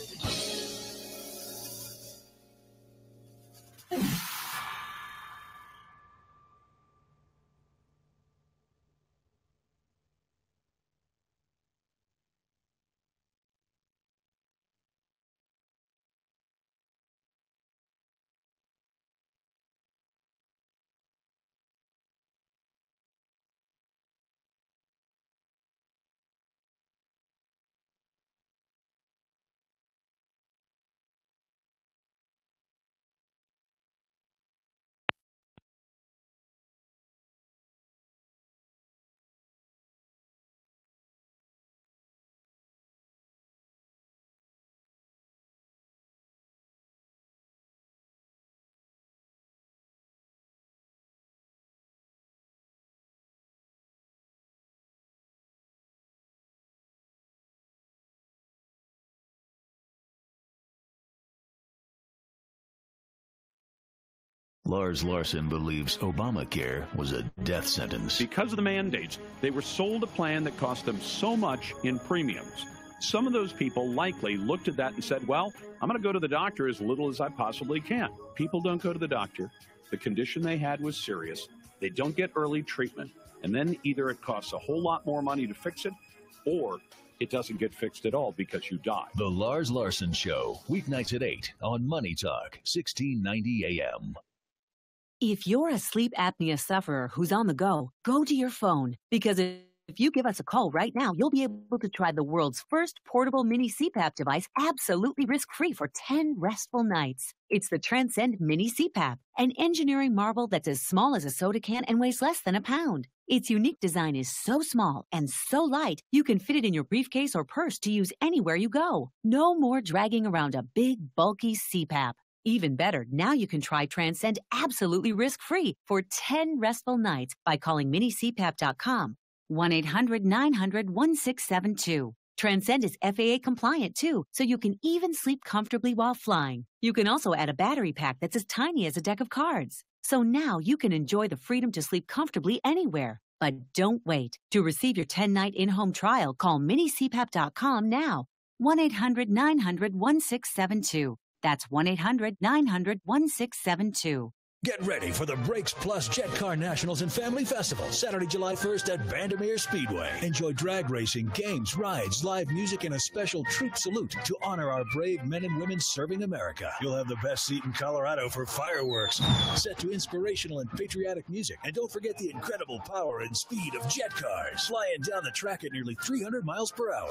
Lars Larson believes Obamacare was a death sentence. Because of the mandates, they were sold a plan that cost them so much in premiums. Some of those people likely looked at that and said, Well, I'm going to go to the doctor as little as I possibly can. People don't go to the doctor. The condition they had was serious. They don't get early treatment. And then either it costs a whole lot more money to fix it or it doesn't get fixed at all because you die. The Lars Larson Show, weeknights at 8 on Money Talk, 1690 AM. If you're a sleep apnea sufferer who's on the go, go to your phone because if you give us a call right now, you'll be able to try the world's first portable mini CPAP device absolutely risk free for 10 restful nights. It's the Transcend Mini CPAP, an engineering marvel that's as small as a soda can and weighs less than a pound. Its unique design is so small and so light, you can fit it in your briefcase or purse to use anywhere you go. No more dragging around a big, bulky CPAP. Even better, now you can try Transcend absolutely risk free for 10 restful nights by calling minicpap.com 1 800 900 1672. Transcend is FAA compliant too, so you can even sleep comfortably while flying. You can also add a battery pack that's as tiny as a deck of cards. So now you can enjoy the freedom to sleep comfortably anywhere. But don't wait. To receive your 10 night in home trial, call minicpap.com now. 1 800 900 1672. That's 1 800 900 1672. Get ready for the Brakes Plus Jet Car Nationals and Family Festival, Saturday, July 1st at Bandimere Speedway. Enjoy drag racing, games, rides, live music, and a special troop salute to honor our brave men and women serving America. You'll have the best seat in Colorado for fireworks, set to inspirational and patriotic music. And don't forget the incredible power and speed of jet cars, flying down the track at nearly 300 miles per hour.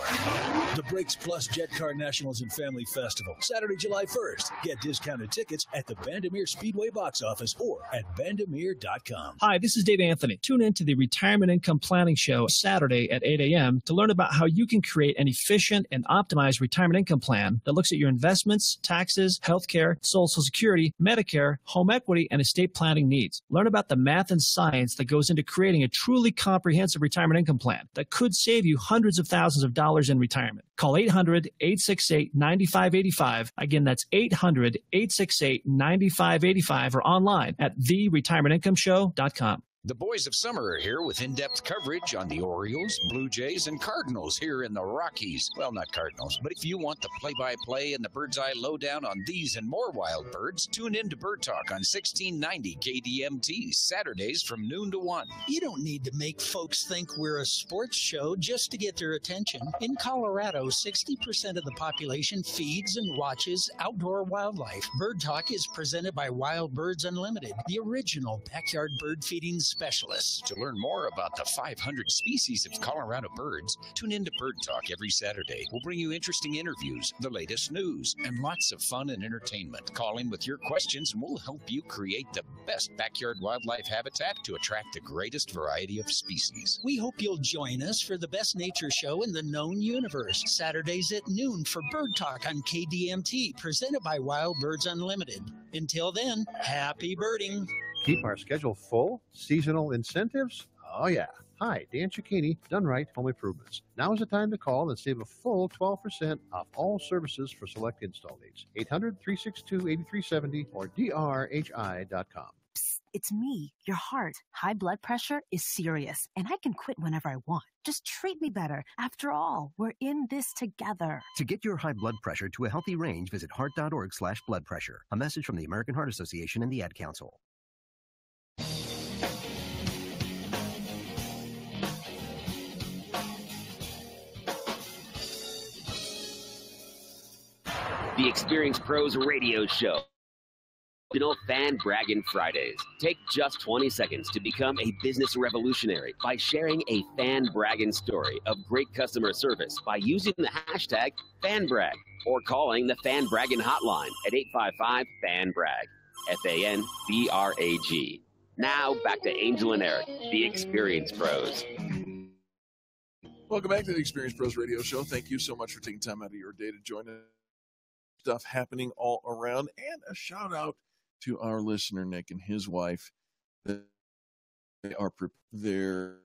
The Brakes Plus Jet Car Nationals and Family Festival, Saturday, July 1st. Get discounted tickets at the Bandimere Speedway box office or at bandimere.com. Hi, this is Dave Anthony. Tune in to the Retirement Income Planning Show Saturday at 8 a.m. to learn about how you can create an efficient and optimized retirement income plan that looks at your investments, taxes, healthcare, Social Security, Medicare, home equity, and estate planning needs. Learn about the math and science that goes into creating a truly comprehensive retirement income plan that could save you hundreds of thousands of dollars in retirement. Call 800 868 9585. Again, that's 800 868 9585 or online at theretirementIncomeshow.com. The boys of summer are here with in depth coverage on the Orioles, Blue Jays, and Cardinals here in the Rockies. Well, not Cardinals, but if you want the play by play and the bird's eye lowdown on these and more wild birds, tune in to Bird Talk on 1690 KDMT, Saturdays from noon to 1. You don't need to make folks think we're a sports show just to get their attention. In Colorado, 60% of the population feeds and watches outdoor wildlife. Bird Talk is presented by Wild Birds Unlimited, the original backyard bird feeding specialists. To learn more about the 500 species of Colorado birds, tune in to Bird Talk every Saturday. We'll bring you interesting interviews, the latest news, and lots of fun and entertainment. Call in with your questions and we'll help you create the best backyard wildlife habitat to attract the greatest variety of species. We hope you'll join us for the best nature show in the known universe, Saturdays at noon for Bird Talk on KDMT, presented by Wild Birds Unlimited. Until then, happy birding. Keep our schedule full? Seasonal incentives? Oh, yeah. Hi, Dan Cicchini, Done Right Home Improvements. Now is the time to call and save a full 12% off all services for select install dates. 800 362 8370 or drhi.com. It's me, your heart. High blood pressure is serious, and I can quit whenever I want. Just treat me better. After all, we're in this together. To get your high blood pressure to a healthy range, visit heart.org slash blood pressure. A message from the American Heart Association and the Ad Council. The Experience Pros Radio Show. Fan Bragging Fridays. Take just 20 seconds to become a business revolutionary by sharing a fan bragging story of great customer service by using the hashtag FanBrag or calling the Fan Bragging Hotline at 855 FANBRAG. F A N B R A G. Now back to Angel and Eric, the Experience Pros. Welcome back to the Experience Pros Radio Show. Thank you so much for taking time out of your day to join us. Stuff happening all around, and a shout out to our listener Nick and his wife. They are pre- there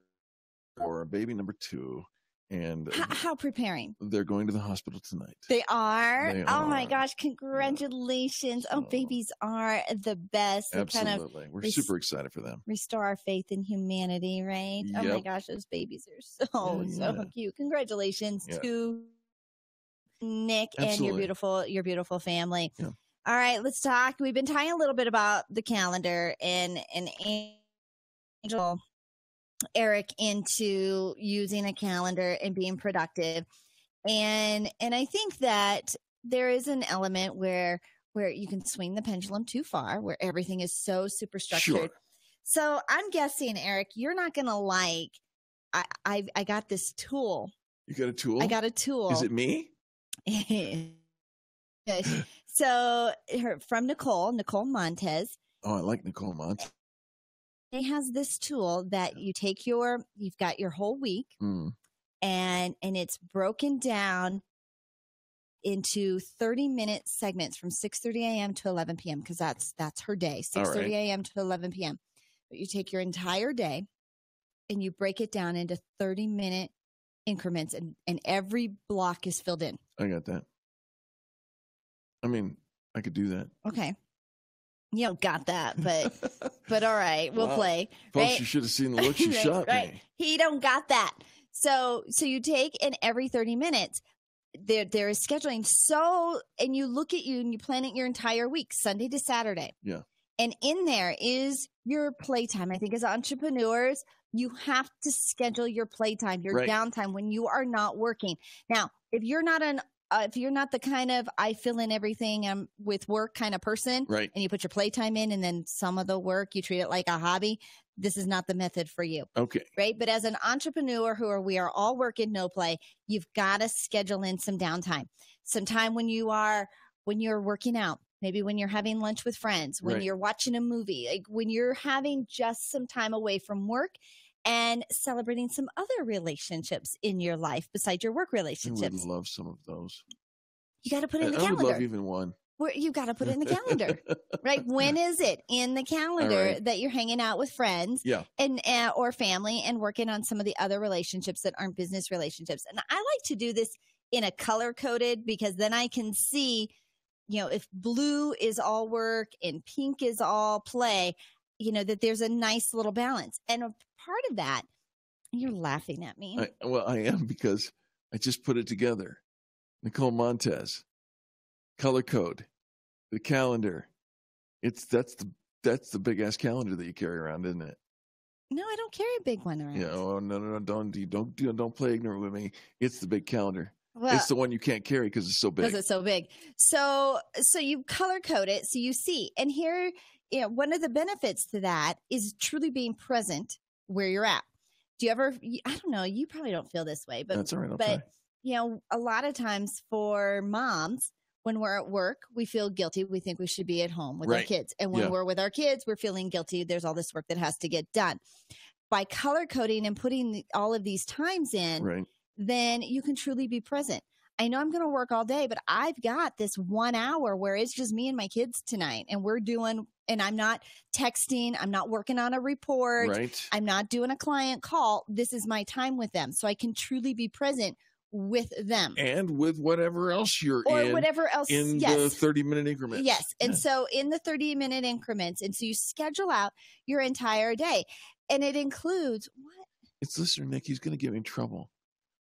for baby number two, and How, how preparing? they're going to the hospital tonight. They are. They Oh my gosh! Congratulations! Oh, babies are the best. They kind of Absolutely, we're super excited for them. restore our faith in humanity, right? Oh my gosh, those babies are so Yeah, so yeah. cute. Congratulations to Nick and your beautiful your beautiful family. Yeah. All right, let's talk. We've been talking a little bit about the calendar and and Angel Eric into using a calendar and being productive. And and I think that there is an element where where you can swing the pendulum too far, where everything is so super structured. Sure. So I'm guessing, Eric, you're not gonna like I I, I got this tool. You got a tool? I got a tool. Is it me? [LAUGHS] So her, from Nicole, Nicole Montez, Oh, I like Nicole Montez. it has this tool that you take your you've got your whole week Mm. and and it's broken down into 30 minute segments from 6:30 a.m. to 11 p.m. because that's that's her day 6:30 right. a.m. to 11 p.m. But you take your entire day and you break it down into 30 minute increments and and every block is filled in. I got that. I mean, I could do that. Okay. You don't got that, [LAUGHS] but but all right, we'll Wow. play. Folks, right? you should have seen the [LAUGHS] look she Right, shot right. me. He don't got that. So so you take in every 30 minutes there there is scheduling so and you look at you and you plan it your entire week, Sunday to Saturday. Yeah. And in there is your playtime. I think as entrepreneurs, you have to schedule your playtime, your Right. downtime when you are not working. Now, if you're not an uh, if you're not the kind of I fill in everything um, with work kind of person, Right. and you put your playtime in, and then some of the work you treat it like a hobby, this is not the method for you Okay. right? But as an entrepreneur who are we are all working no play, you've got to schedule in some downtime. Some time when you are when you're working out, maybe when you're having lunch with friends, when Right. you're watching a movie, like when you're having just some time away from work and celebrating some other relationships in your life besides your work I relationships. love some of those. You got to put it in the I calendar. love even one. Where you got to put it in the calendar, right? [LAUGHS] When is it in the calendar right. that you're hanging out with friends, Yeah. and uh, or family, and working on some of the other relationships that aren't business relationships? And I like to do this in a color coded because then I can see, you know, if blue is all work and pink is all play, you know, that there's a nice little balance. And part of that, you're laughing at me. I, well, I am [LAUGHS] because I just put it together. Nicole Montez, color code, the calendar. It's that's the that's the big ass calendar that you carry around, isn't it? no, I don't carry a big one around. Yeah. Oh no no no! Don't you don't do don't play ignorant with me. It's the big calendar. Well- it's the one you can't carry because it's so big. because it's so big. So so you color code it so you see. And here you know, one of the benefits to that is truly being present where you're at. Do you ever? I don't know. You probably don't feel this way, but That's all right, I'll but you know, a lot of times for moms, when we're at work, we feel guilty. We think we should be at home with our kids, and when Yeah. we're with our kids, we're feeling guilty. There's all this work that has to get done. By color coding and putting all of these times in, Right. then you can truly be present. I know I'm going to work all day, but I've got this one hour where it's just me and my kids tonight, and we're doing, and I'm not texting, I'm not working on a report, Right. I'm not doing a client call. This is my time with them. So I can truly be present with them. And with whatever else you're Or in, whatever else- in the 30 minute increments. Yes. And so in the 30 minute increments, and so you schedule out your entire day, and it includes what? It's listener Nick. He's going to get me in trouble.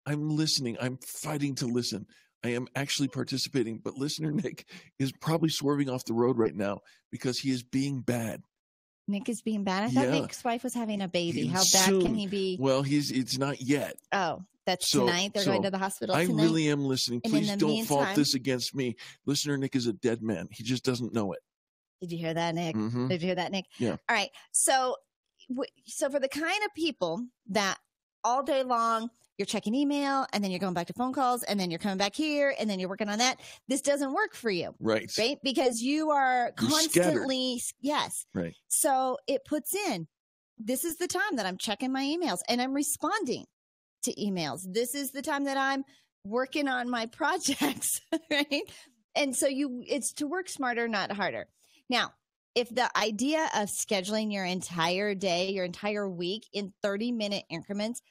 I'm listening. I'm fighting to listen. I am actually participating, but listener [LAUGHS] Nick is probably swerving off the road right now because he is being bad. Nick is being bad. I thought Yeah. Nick's wife was having a baby. He- How bad can he be? Well, he's it's not yet. Oh, that's So- tonight. They're going to the hospital I really am listening. And Please don't fault this against me. Listener Nick is a dead man. He just doesn't know it. Did you hear that, Nick? Mhm. Did you hear that, Nick? Yeah. All right. So, so for the kind of people that all day long you're checking email and then you're going back to phone calls and then you're coming back here and then you're working on that, this doesn't work for you, Right. right? Because you are constantly yes. Right. So it puts in this is the time that I'm checking my emails and I'm responding to emails. This is the time that I'm working on my [LAUGHS] projects, right? And so you it's to work smarter, not harder. Now, if the idea of scheduling your entire day, your entire week in 30 minute increments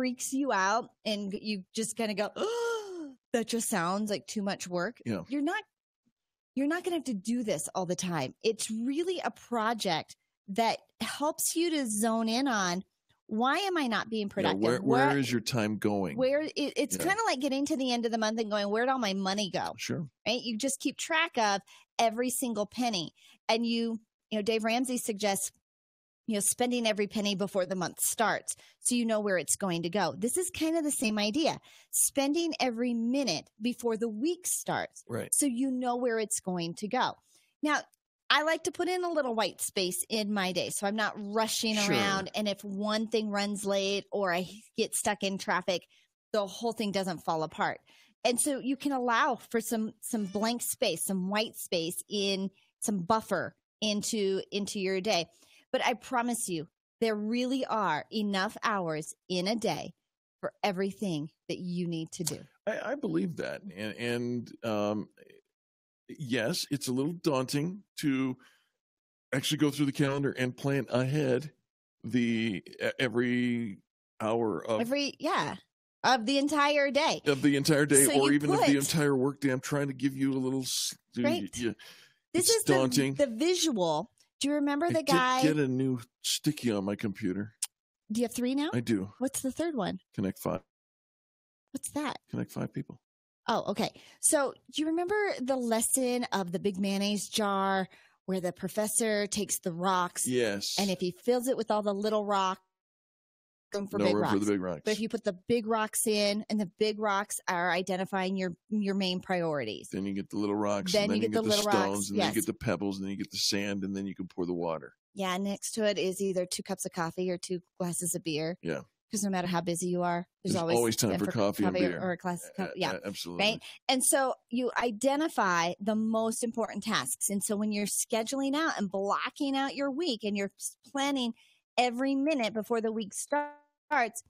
freaks you out and you just kind of go, oh, [GASPS] that just sounds like too much work. Yeah. You're not you're not going to have to do this all the time. It's really a project that helps you to zone in on why am I not being Yeah, productive? where, where What- is your time going? where it, it's Yeah. kind of like getting to the end of the month and going, where'd all my money go? Sure. Right? You just keep track of every single penny. And you, you know, Dave Ramsey suggests, you know, spending every penny before the month starts so you know where it's going to go. This is kind of the same idea. Spending every minute before the week starts. Right. So you know where it's going to go. Now, I like to put in a little white space in my day so I'm not rushing Sure. around. And if one thing runs late or I get stuck in traffic, the whole thing doesn't fall apart. And so you can allow for some some blank space, some white space in some buffer into into your day. But I promise you, there really are enough hours in a day for everything that you need to do. I, I believe that, and and um, yes, it's a little daunting to actually go through the calendar and plan ahead the every hour of Every yeah, of the entire day. of the entire day, So or even of the put- entire workday. I'm trying to give you a little. s- you- you- This it's is the, daunting. the visual. Do you remember the Get- guy? Get, a new sticky on my computer. do you have three now? I do. What's the third one? Connect five. What's that? Connect five people. Oh, okay. So, do you remember the lesson of the big mayonnaise jar where the professor takes the rocks? Yes. And if he fills it with all the little rocks, room for No big room for rocks. the big rocks. But if you put the big rocks in, and the big rocks are identifying your your main priorities. Then you get the little rocks, Then and then you get get, the the, little stones, rocks, and then yes. you get the pebbles, and then you get the sand, and then you can pour the water. Yeah, next to it is either two cups of coffee or two glasses of beer. Yeah. Because no matter how busy you are, there's, There's always, always time for coffee and or- beer. or, a glass of coffee. Yeah, absolutely. Right. And so you identify the most important tasks. And so when you're scheduling out and blocking out your week and you're planning every minute before the week starts,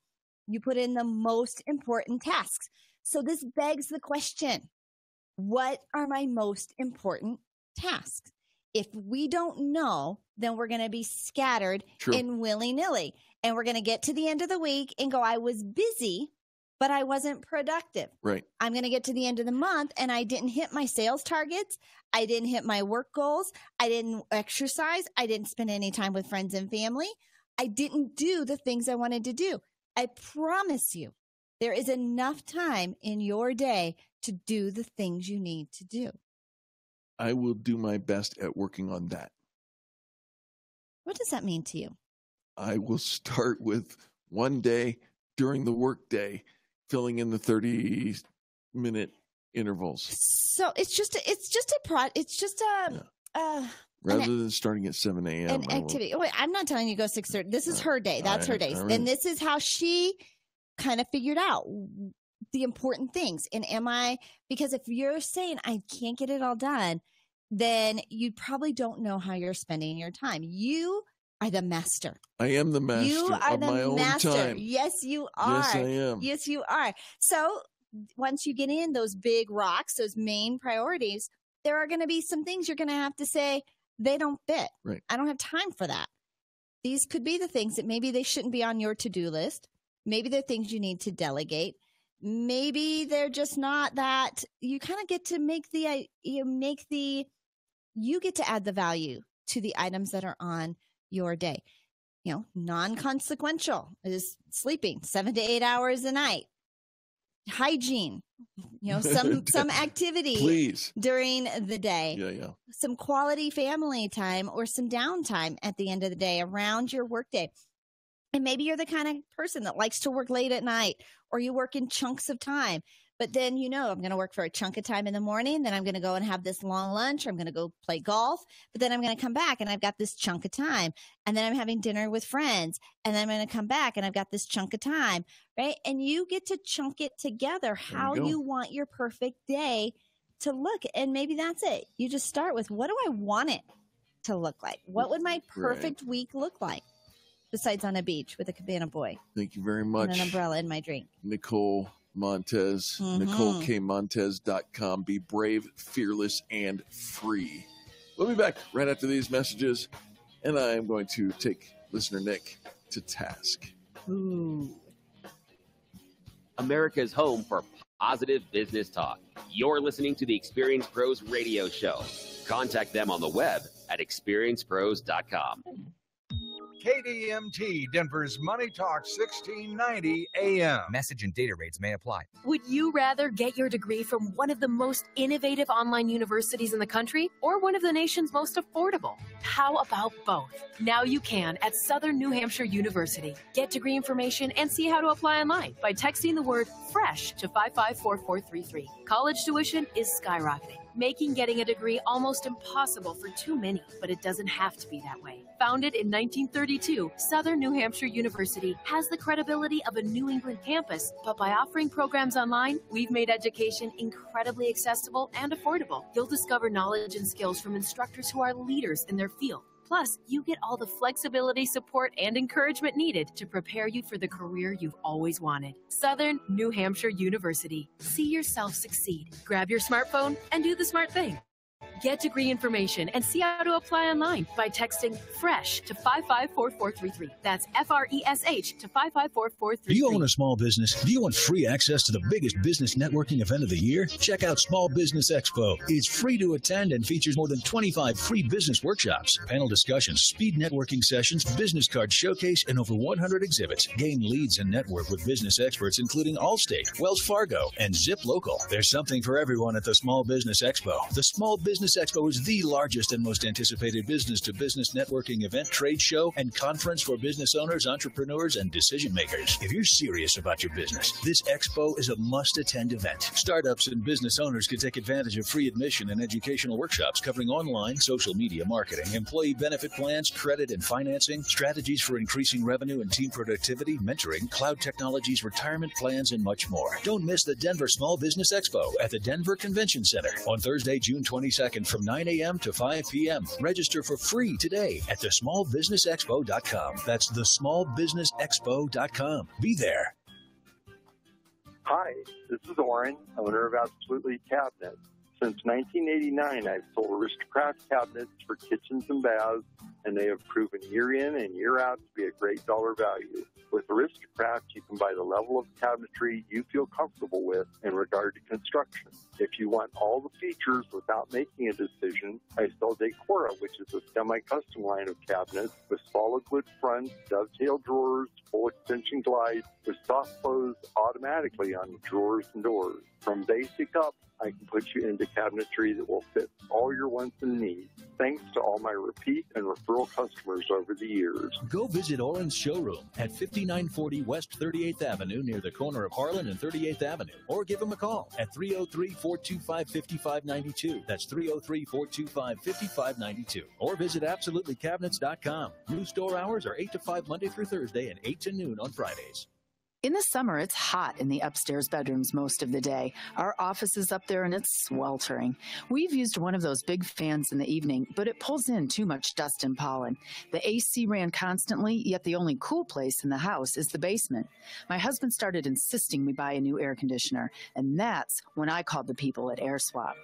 you put in the most important tasks. So this begs the question what are my most important tasks? If we don't know, then we're going to be scattered True. and willy nilly. And we're going to get to the end of the week and go, I was busy, but I wasn't productive. Right. I'm going to get to the end of the month and I didn't hit my sales targets. I didn't hit my work goals. I didn't exercise. I didn't spend any time with friends and family. I didn't do the things I wanted to do. I promise you, there is enough time in your day to do the things you need to do. I will do my best at working on that. What does that mean to you? I will start with one day during the workday, filling in the 30 minute intervals. So it's just a, it's just a pro it's just a uh rather than starting at 7 a.m. an activity. Wait, I'm not telling you to go six thirty. This is her day. That's I- her day, and this is how she kind of figured out the important things. And am I because if you're saying I can't get it all done, then you probably don't know how you're spending your time. You are the master. I am the master you are of the my master. own time. Yes, you are. Yes, I am. Yes, you are. So once you get in those big rocks, those main priorities, there are going to be some things you're going to have to say they don't fit. Right. I don't have time for that. These could be the things that maybe they shouldn't be on your to-do list. Maybe they're things you need to delegate. Maybe they're just not that you kind of get to make the uh, you make the you get to add the value to the items that are on your day. You know, non-consequential is sleeping 7 to 8 hours a night. Hygiene, [LAUGHS] you know, some some [LAUGHS] activity Please. during the day Yeah, yeah. some quality family time or some downtime at the end of the day around your workday. And maybe you're the kind of person that likes to work late at night or you work in chunks of time. But then you know, I'm going to work for a chunk of time in the morning. Then I'm going to go and have this long lunch. I'm going to go play golf. But then I'm going to come back and I've got this chunk of time. And then I'm having dinner with friends. And then I'm going to come back and I've got this chunk of time. Right. And you get to chunk it together how go. you want your perfect day to look. And maybe that's it. You just start with what do I want it to look like? What would my perfect week look like? Besides on a beach with a cabana boy Thank you very and much. an umbrella in my drink. Nicole Montez, Mhm. NicoleKMontez.com. Be brave, fearless, and free. We'll be back right after these messages, and I am going to take listener Nick to task. Ooh. America's home for positive business talk. You're listening to the Experience Pros radio show. Contact them on the web at experiencepros.com. KDMT, Denver's Money Talk 1690 AM. Message and data rates may apply. Would you rather get your degree from one of the most innovative online universities in the country or one of the nation's most affordable? How about both? Now you can at Southern New Hampshire University. Get degree information and see how to apply online by texting the word FRESH to 554433. College tuition is skyrocketing, making getting a degree almost impossible for too many, but it doesn't have to be that way. Founded in 1932, Southern New Hampshire University has the credibility of a New England campus, but by offering programs online, we've made education incredibly accessible and affordable. You'll discover knowledge and skills from instructors who are leaders in their field. Plus, you get all the flexibility, support, and encouragement needed to prepare you for the career you've always wanted. Southern New Hampshire University. See yourself succeed. Grab your smartphone and do the smart thing. Get degree information and see how to apply online by texting FRESH to 554433. That's F R E S H to Do 554433. you own a small business? Do you want free access to the biggest business networking event of the year? Check out Small Business Expo. It's free to attend and features more than 25 free business workshops, panel discussions, speed networking sessions, business card showcase, and over 100 exhibits. Gain leads and network with business experts including Allstate, Wells Fargo, and Zip Local. There's something for everyone at the Small Business Expo. The Small Business Expo is the largest and most anticipated business to business networking event, trade show, and conference for business owners, entrepreneurs, and decision makers. If you're serious about your business, this expo is a must attend event. Startups and business owners can take advantage of free admission and educational workshops covering online, social media marketing, employee benefit plans, credit and financing, strategies for increasing revenue and team productivity, mentoring, cloud technologies, retirement plans, and much more. Don't miss the Denver Small Business Expo at the Denver Convention Center on Thursday, June 22nd from 9 a.m. to 5 p.m. Register for free today at thesmallbusinessexpo.com. That's thesmallbusinessexpo.com. Be there. Hi, this is Oren, owner of Absolutely Cabinets. Since 1989, I've sold Aristocrat cabinets for kitchens and baths, and they have proven year in and year out to be a great dollar value. With Aristocrat, you can buy the level of cabinetry you feel comfortable with in regard to construction. If you want all the features without making a decision, I sell Decora, which is a semi-custom line of cabinets with solid wood fronts, dovetail drawers, full extension glides, with soft close automatically on drawers and doors. From basic up, I can put you into cabinetry that will fit all your wants and needs. Thanks to all my repeat and referral customers over the years. Go visit Oren's showroom at 5940 West 38th Avenue near the corner of Harlan and 38th Avenue, or give them a call at 303 425 5592. That's 303 425 5592. Or visit AbsolutelyCabinets.com. New store hours are 8 to 5 Monday through Thursday and 8 to noon on Fridays. In the summer, it's hot in the upstairs bedrooms most of the day. Our office is up there and it's sweltering. We've used one of those big fans in the evening, but it pulls in too much dust and pollen. The AC ran constantly, yet the only cool place in the house is the basement. My husband started insisting we buy a new air conditioner, and that's when I called the people at AirSwap.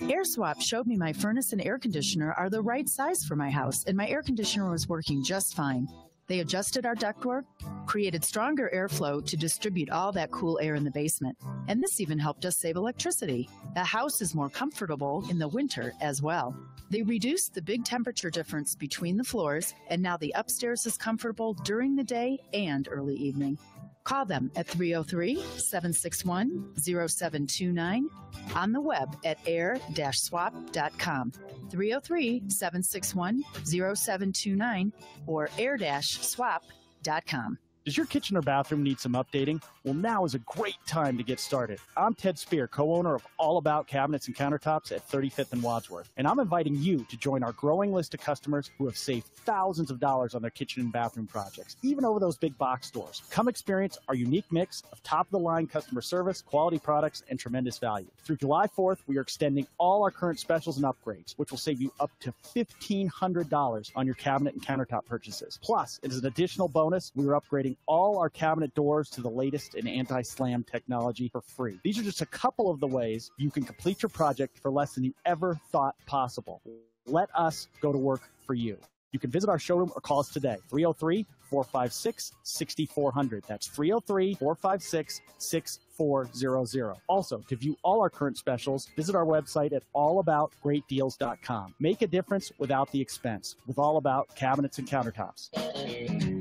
AirSwap showed me my furnace and air conditioner are the right size for my house, and my air conditioner was working just fine. They adjusted our ductwork, created stronger airflow to distribute all that cool air in the basement, and this even helped us save electricity. The house is more comfortable in the winter as well. They reduced the big temperature difference between the floors, and now the upstairs is comfortable during the day and early evening. Call them at 303 761 0729 on the web at air swap.com. 303 761 0729 or air swap.com. Does your kitchen or bathroom need some updating? Well, now is a great time to get started. I'm Ted Spear, co owner of All About Cabinets and Countertops at 35th and Wadsworth, and I'm inviting you to join our growing list of customers who have saved thousands of dollars on their kitchen and bathroom projects, even over those big box stores. Come experience our unique mix of top of the line customer service, quality products, and tremendous value. Through July 4th, we are extending all our current specials and upgrades, which will save you up to $1,500 on your cabinet and countertop purchases. Plus, as an additional bonus, we are upgrading all our cabinet doors to the latest in anti slam technology for free. These are just a couple of the ways you can complete your project for less than you ever thought possible. Let us go to work for you. You can visit our showroom or call us today, 303 456 6400. That's 303 456 6400. Also, to view all our current specials, visit our website at allaboutgreatdeals.com. Make a difference without the expense with All About Cabinets and Countertops.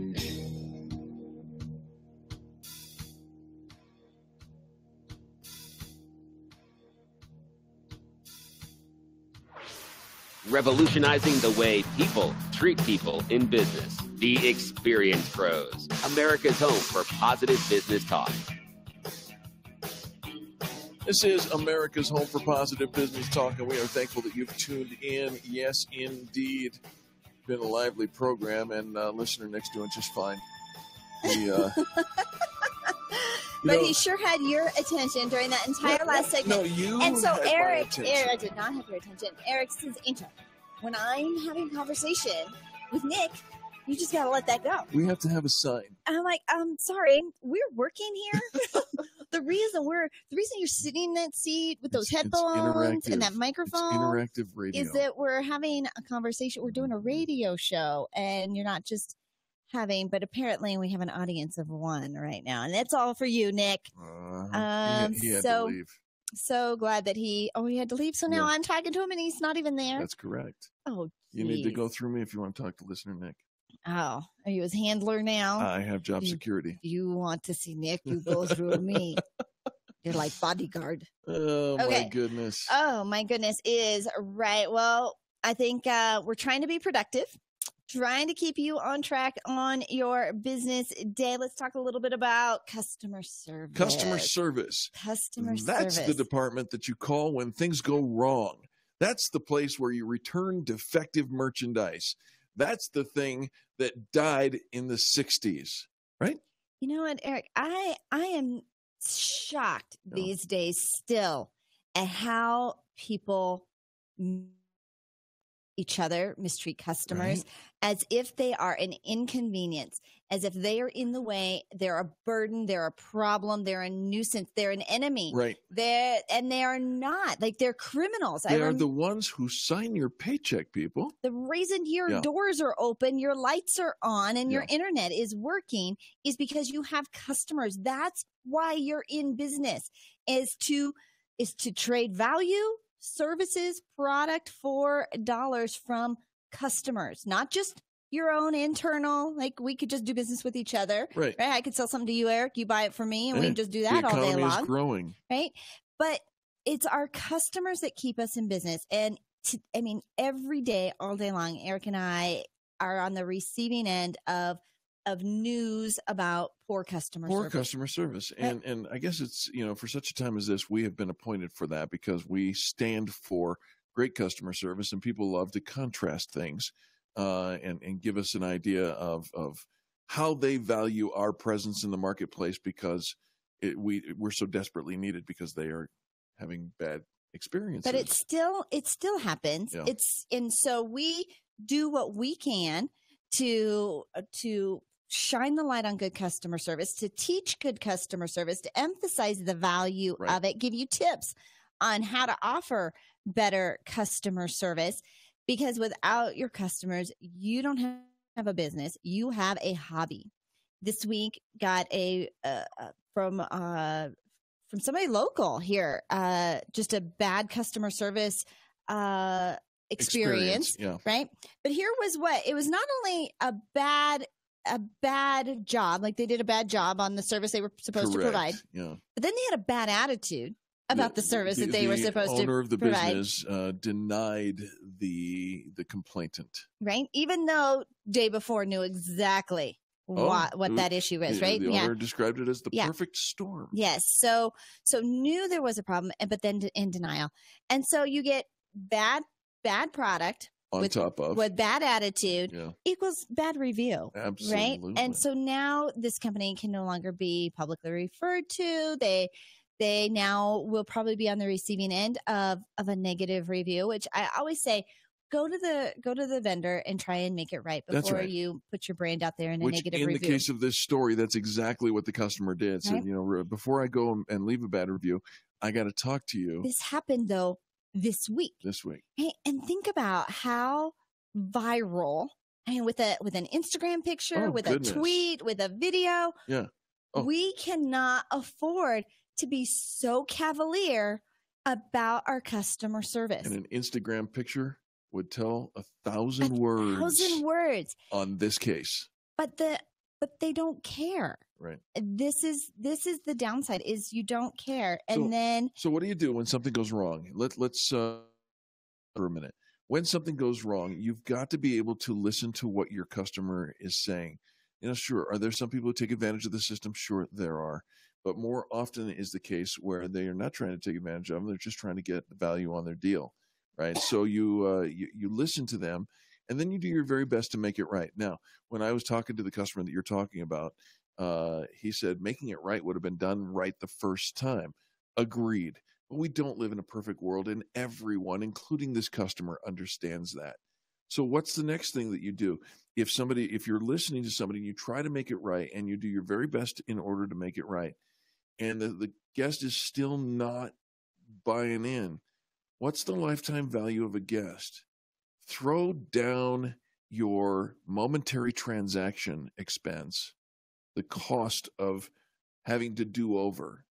Revolutionizing the way people treat people in business. The Experience Pros, America's home for positive business talk. This is America's home for positive business talk, and we are thankful that you've tuned in. Yes, indeed. Been a lively program, and uh, listener Nick's doing just fine. We, uh, [LAUGHS] but know- he sure had your attention during that entire No, last segment. no, you And so Eric. Eric, I did not have your attention. Eric says, Angel, when I'm having a conversation with Nick, you just gotta let that go. we have to have a sign. I'm like, I'm sorry, we're working here. [LAUGHS] the reason we're the reason you're sitting in that seat with those headphones and that microphone interactive radio. is that we're having a conversation. We're doing a radio show, and you're not just having. But apparently, we have an audience of one right now, and it's all for you, Nick. Uh, Um, he, he had so to leave. so glad that he. Oh, he had to leave. So now Yeah. I'm talking to him, and he's not even there. That's correct. oh, You need to go through me if you want to talk to listener Nick. Oh, are you his handler now? I have job You- security. you want to see Nick? You go through [LAUGHS] me. You're like bodyguard. Oh my goodness. Oh my goodness, is right. Well, I think uh, we're trying to be productive, trying to keep you on track on your business day. Let's talk a little bit about customer service. Customer service. Customer service. That's service. the department that you call when things go wrong. That's the place where you return defective merchandise. That's the thing that died in the 60s, right? You know what, Eric? I I am shocked these days still at how people each other mistreat customers as if they are an inconvenience, as if they are in the way, they're a burden, they're a problem, they're a nuisance, they're an enemy. Right. They're and they are not like they're criminals. They are rem- the ones who sign your paycheck, people. the reason your Yeah. doors are open, your lights are on, and your internet is working is because you have customers. That's why you're in business is to is to trade value, services, product for dollars from customers, not just your own internal. Like we could just do business with each other, Right. I could sell something to you, Eric. You buy it from me, and we Eh, can just do that all day economy is long growing. right? But it's our customers that keep us in business. And to, I mean, every day, all day long, Eric and I are on the receiving end of of news about poor customer Poor service. customer service, and and I guess it's you know for such a time as this, we have been appointed for that because we stand for great customer service, and people love to contrast things, uh, and and give us an idea of of how they value our presence in the marketplace because it, we we're so desperately needed because they are having bad experiences. but it still it still happens Yeah. it's and so we do what we can to uh, to shine the light on good customer service to teach good customer service to emphasize the value of it give you tips on how to offer better customer service because without your customers you don't have have a business you have a hobby. This week got a uh, uh, from uh from somebody local here uh just a bad customer service uh experience, Experience, yeah. right? But here was what it was not only a bad a bad job like they did a bad job on the service they were supposed to provide Correct, Yeah. but then they had a bad attitude about the, service that they were supposed to provide. the owner of the business uh, denied the the complainant. right even though day before knew exactly Oh, what what it- that issue is the- right The yeah owner described it as the Yeah. perfect storm. Yes. So so knew there was a problem, but then in denial, and so you get bad bad product On with, top of. with bad attitude Yeah. equals bad review. Right. And so now this company can no longer be publicly referred to. They they now will probably be on the receiving end of of a negative review, which I always say. Go to the go to the vendor and try and make it right before right. you put your brand out there in a Which, negative in review. the case of this story, that's exactly what the customer did. Right. you know, before I go and leave a bad review, I got to talk to you this happened though this week. this week. Hey, and think about how viral. I mean, with a with an Instagram picture, Oh, with goodness. a tweet, with a video, Yeah. Oh. we cannot afford to be so cavalier about our customer service. And an Instagram picture would tell a thousand words Thousand words, on this case. but the but they don't care. Right. This is this is the downside: is you don't care, and So- then So what do you do when something goes wrong? Let let's uh for a minute. When something goes wrong, you've got to be able to listen to what your customer is saying. You know, sure, are there some people who take advantage of the system? Sure, there are. But more often is the case where they are not trying to take advantage of them; they're just trying to get value on their deal, right? So you uh, you, you listen to them, and then you do your very best to make it right. Now, when I was talking to the customer that you're talking about, uh, he said making it right would have been done right the first time. Agreed. But we don't live in a perfect world, and everyone, including this customer, understands that. So, what's the next thing that you do? If somebody, if you're listening to somebody, and you try to make it right, and you do your very best in order to make it right, and the, the guest is still not buying in, what's the lifetime value of a guest? Throw down your momentary transaction expense, the cost of having to do over,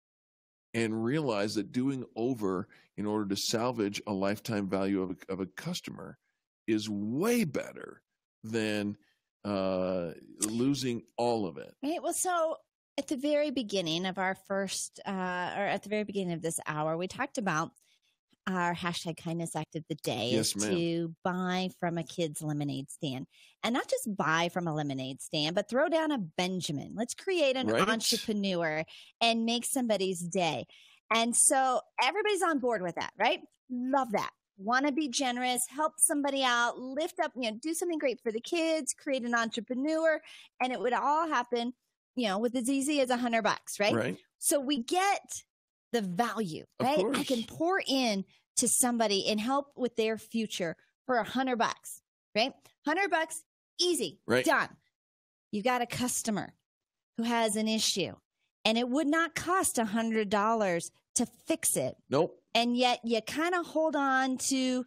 and realize that doing over in order to salvage a lifetime value of a, of a customer is way better than uh, losing all of it. Right. Well, so at the very beginning of our first, uh, or at the very beginning of this hour, we talked about our hashtag kindness act of the day Yes, is ma'am. to buy from a kid's lemonade stand and not just buy from a lemonade stand, but throw down a Benjamin. Let's create an Right. entrepreneur and make somebody's day. And so everybody's on board with that, right? Love that. Want to be generous, help somebody out, lift up, you know, do something great for the kids, create an entrepreneur, and it would all happen, you know, with as easy as a hundred bucks, right? Right. So we get the value, right? I can pour in to somebody and help with their future for a hundred bucks, right? Hundred bucks, easy, Right. done. You got a customer who has an issue, and it would not cost a hundred dollars to fix it, Nope. and yet you kind of hold on to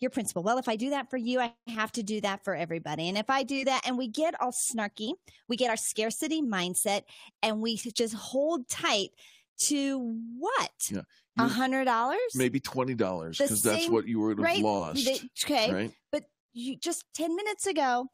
your principle. Well, if I do that for you, I have to do that for everybody. And if I do that, and we get all snarky, we get our scarcity mindset, and we just hold tight to what? Yeah. A hundred dollars? Maybe twenty dollars because that's what you would have right? lost. Okay. Right. But you just 10 minutes ago,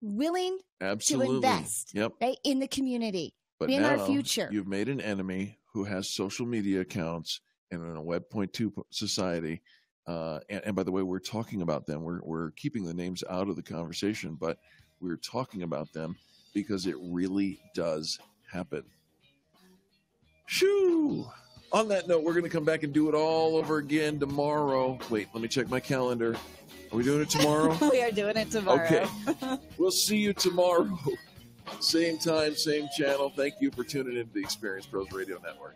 willing Absolutely. to invest Yep. right in the community, But in our future. you've made an enemy who has social media accounts and in a Web point two society Uh, and, and by the way, we're talking about them. We're, we're keeping the names out of the conversation, but we're talking about them because it really does happen. Shoo! On that note, we're going to come back and do it all over again tomorrow. Wait, let me check my calendar. Are we doing it tomorrow? [LAUGHS] we are doing it tomorrow. Okay. We'll see you tomorrow. Same time, same channel. Thank you for tuning into the Experience Pros Radio Network.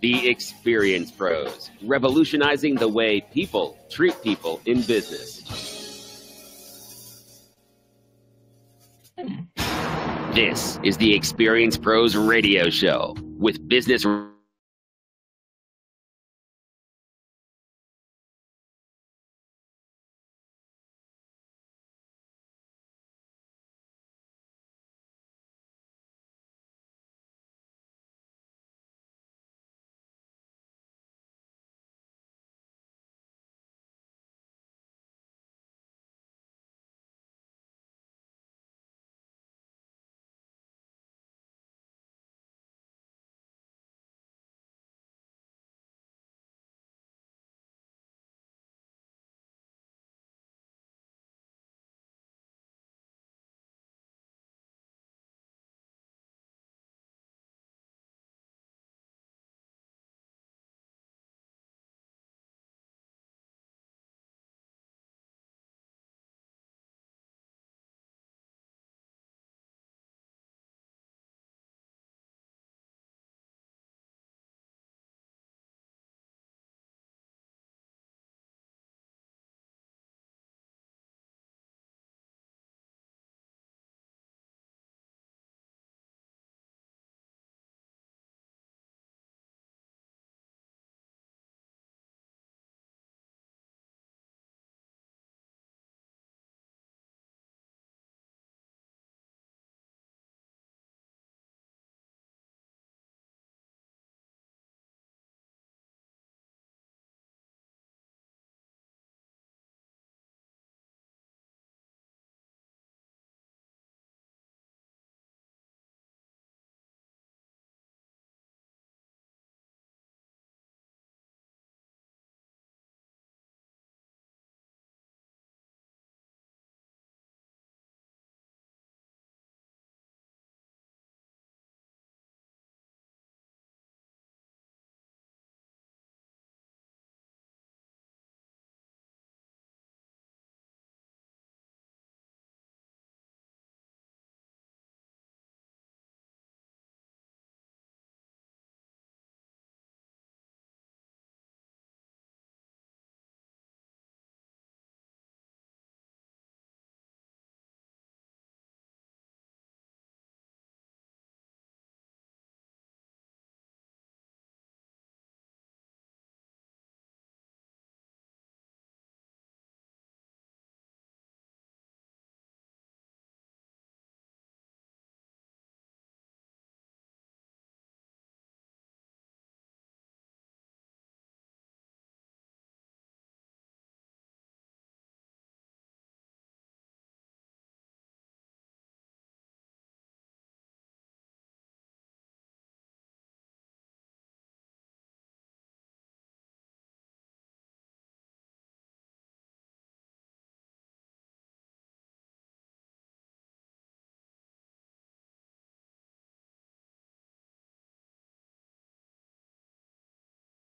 The Experience Pros, revolutionizing the way people treat people in business. This is the Experience Pros Radio Show with business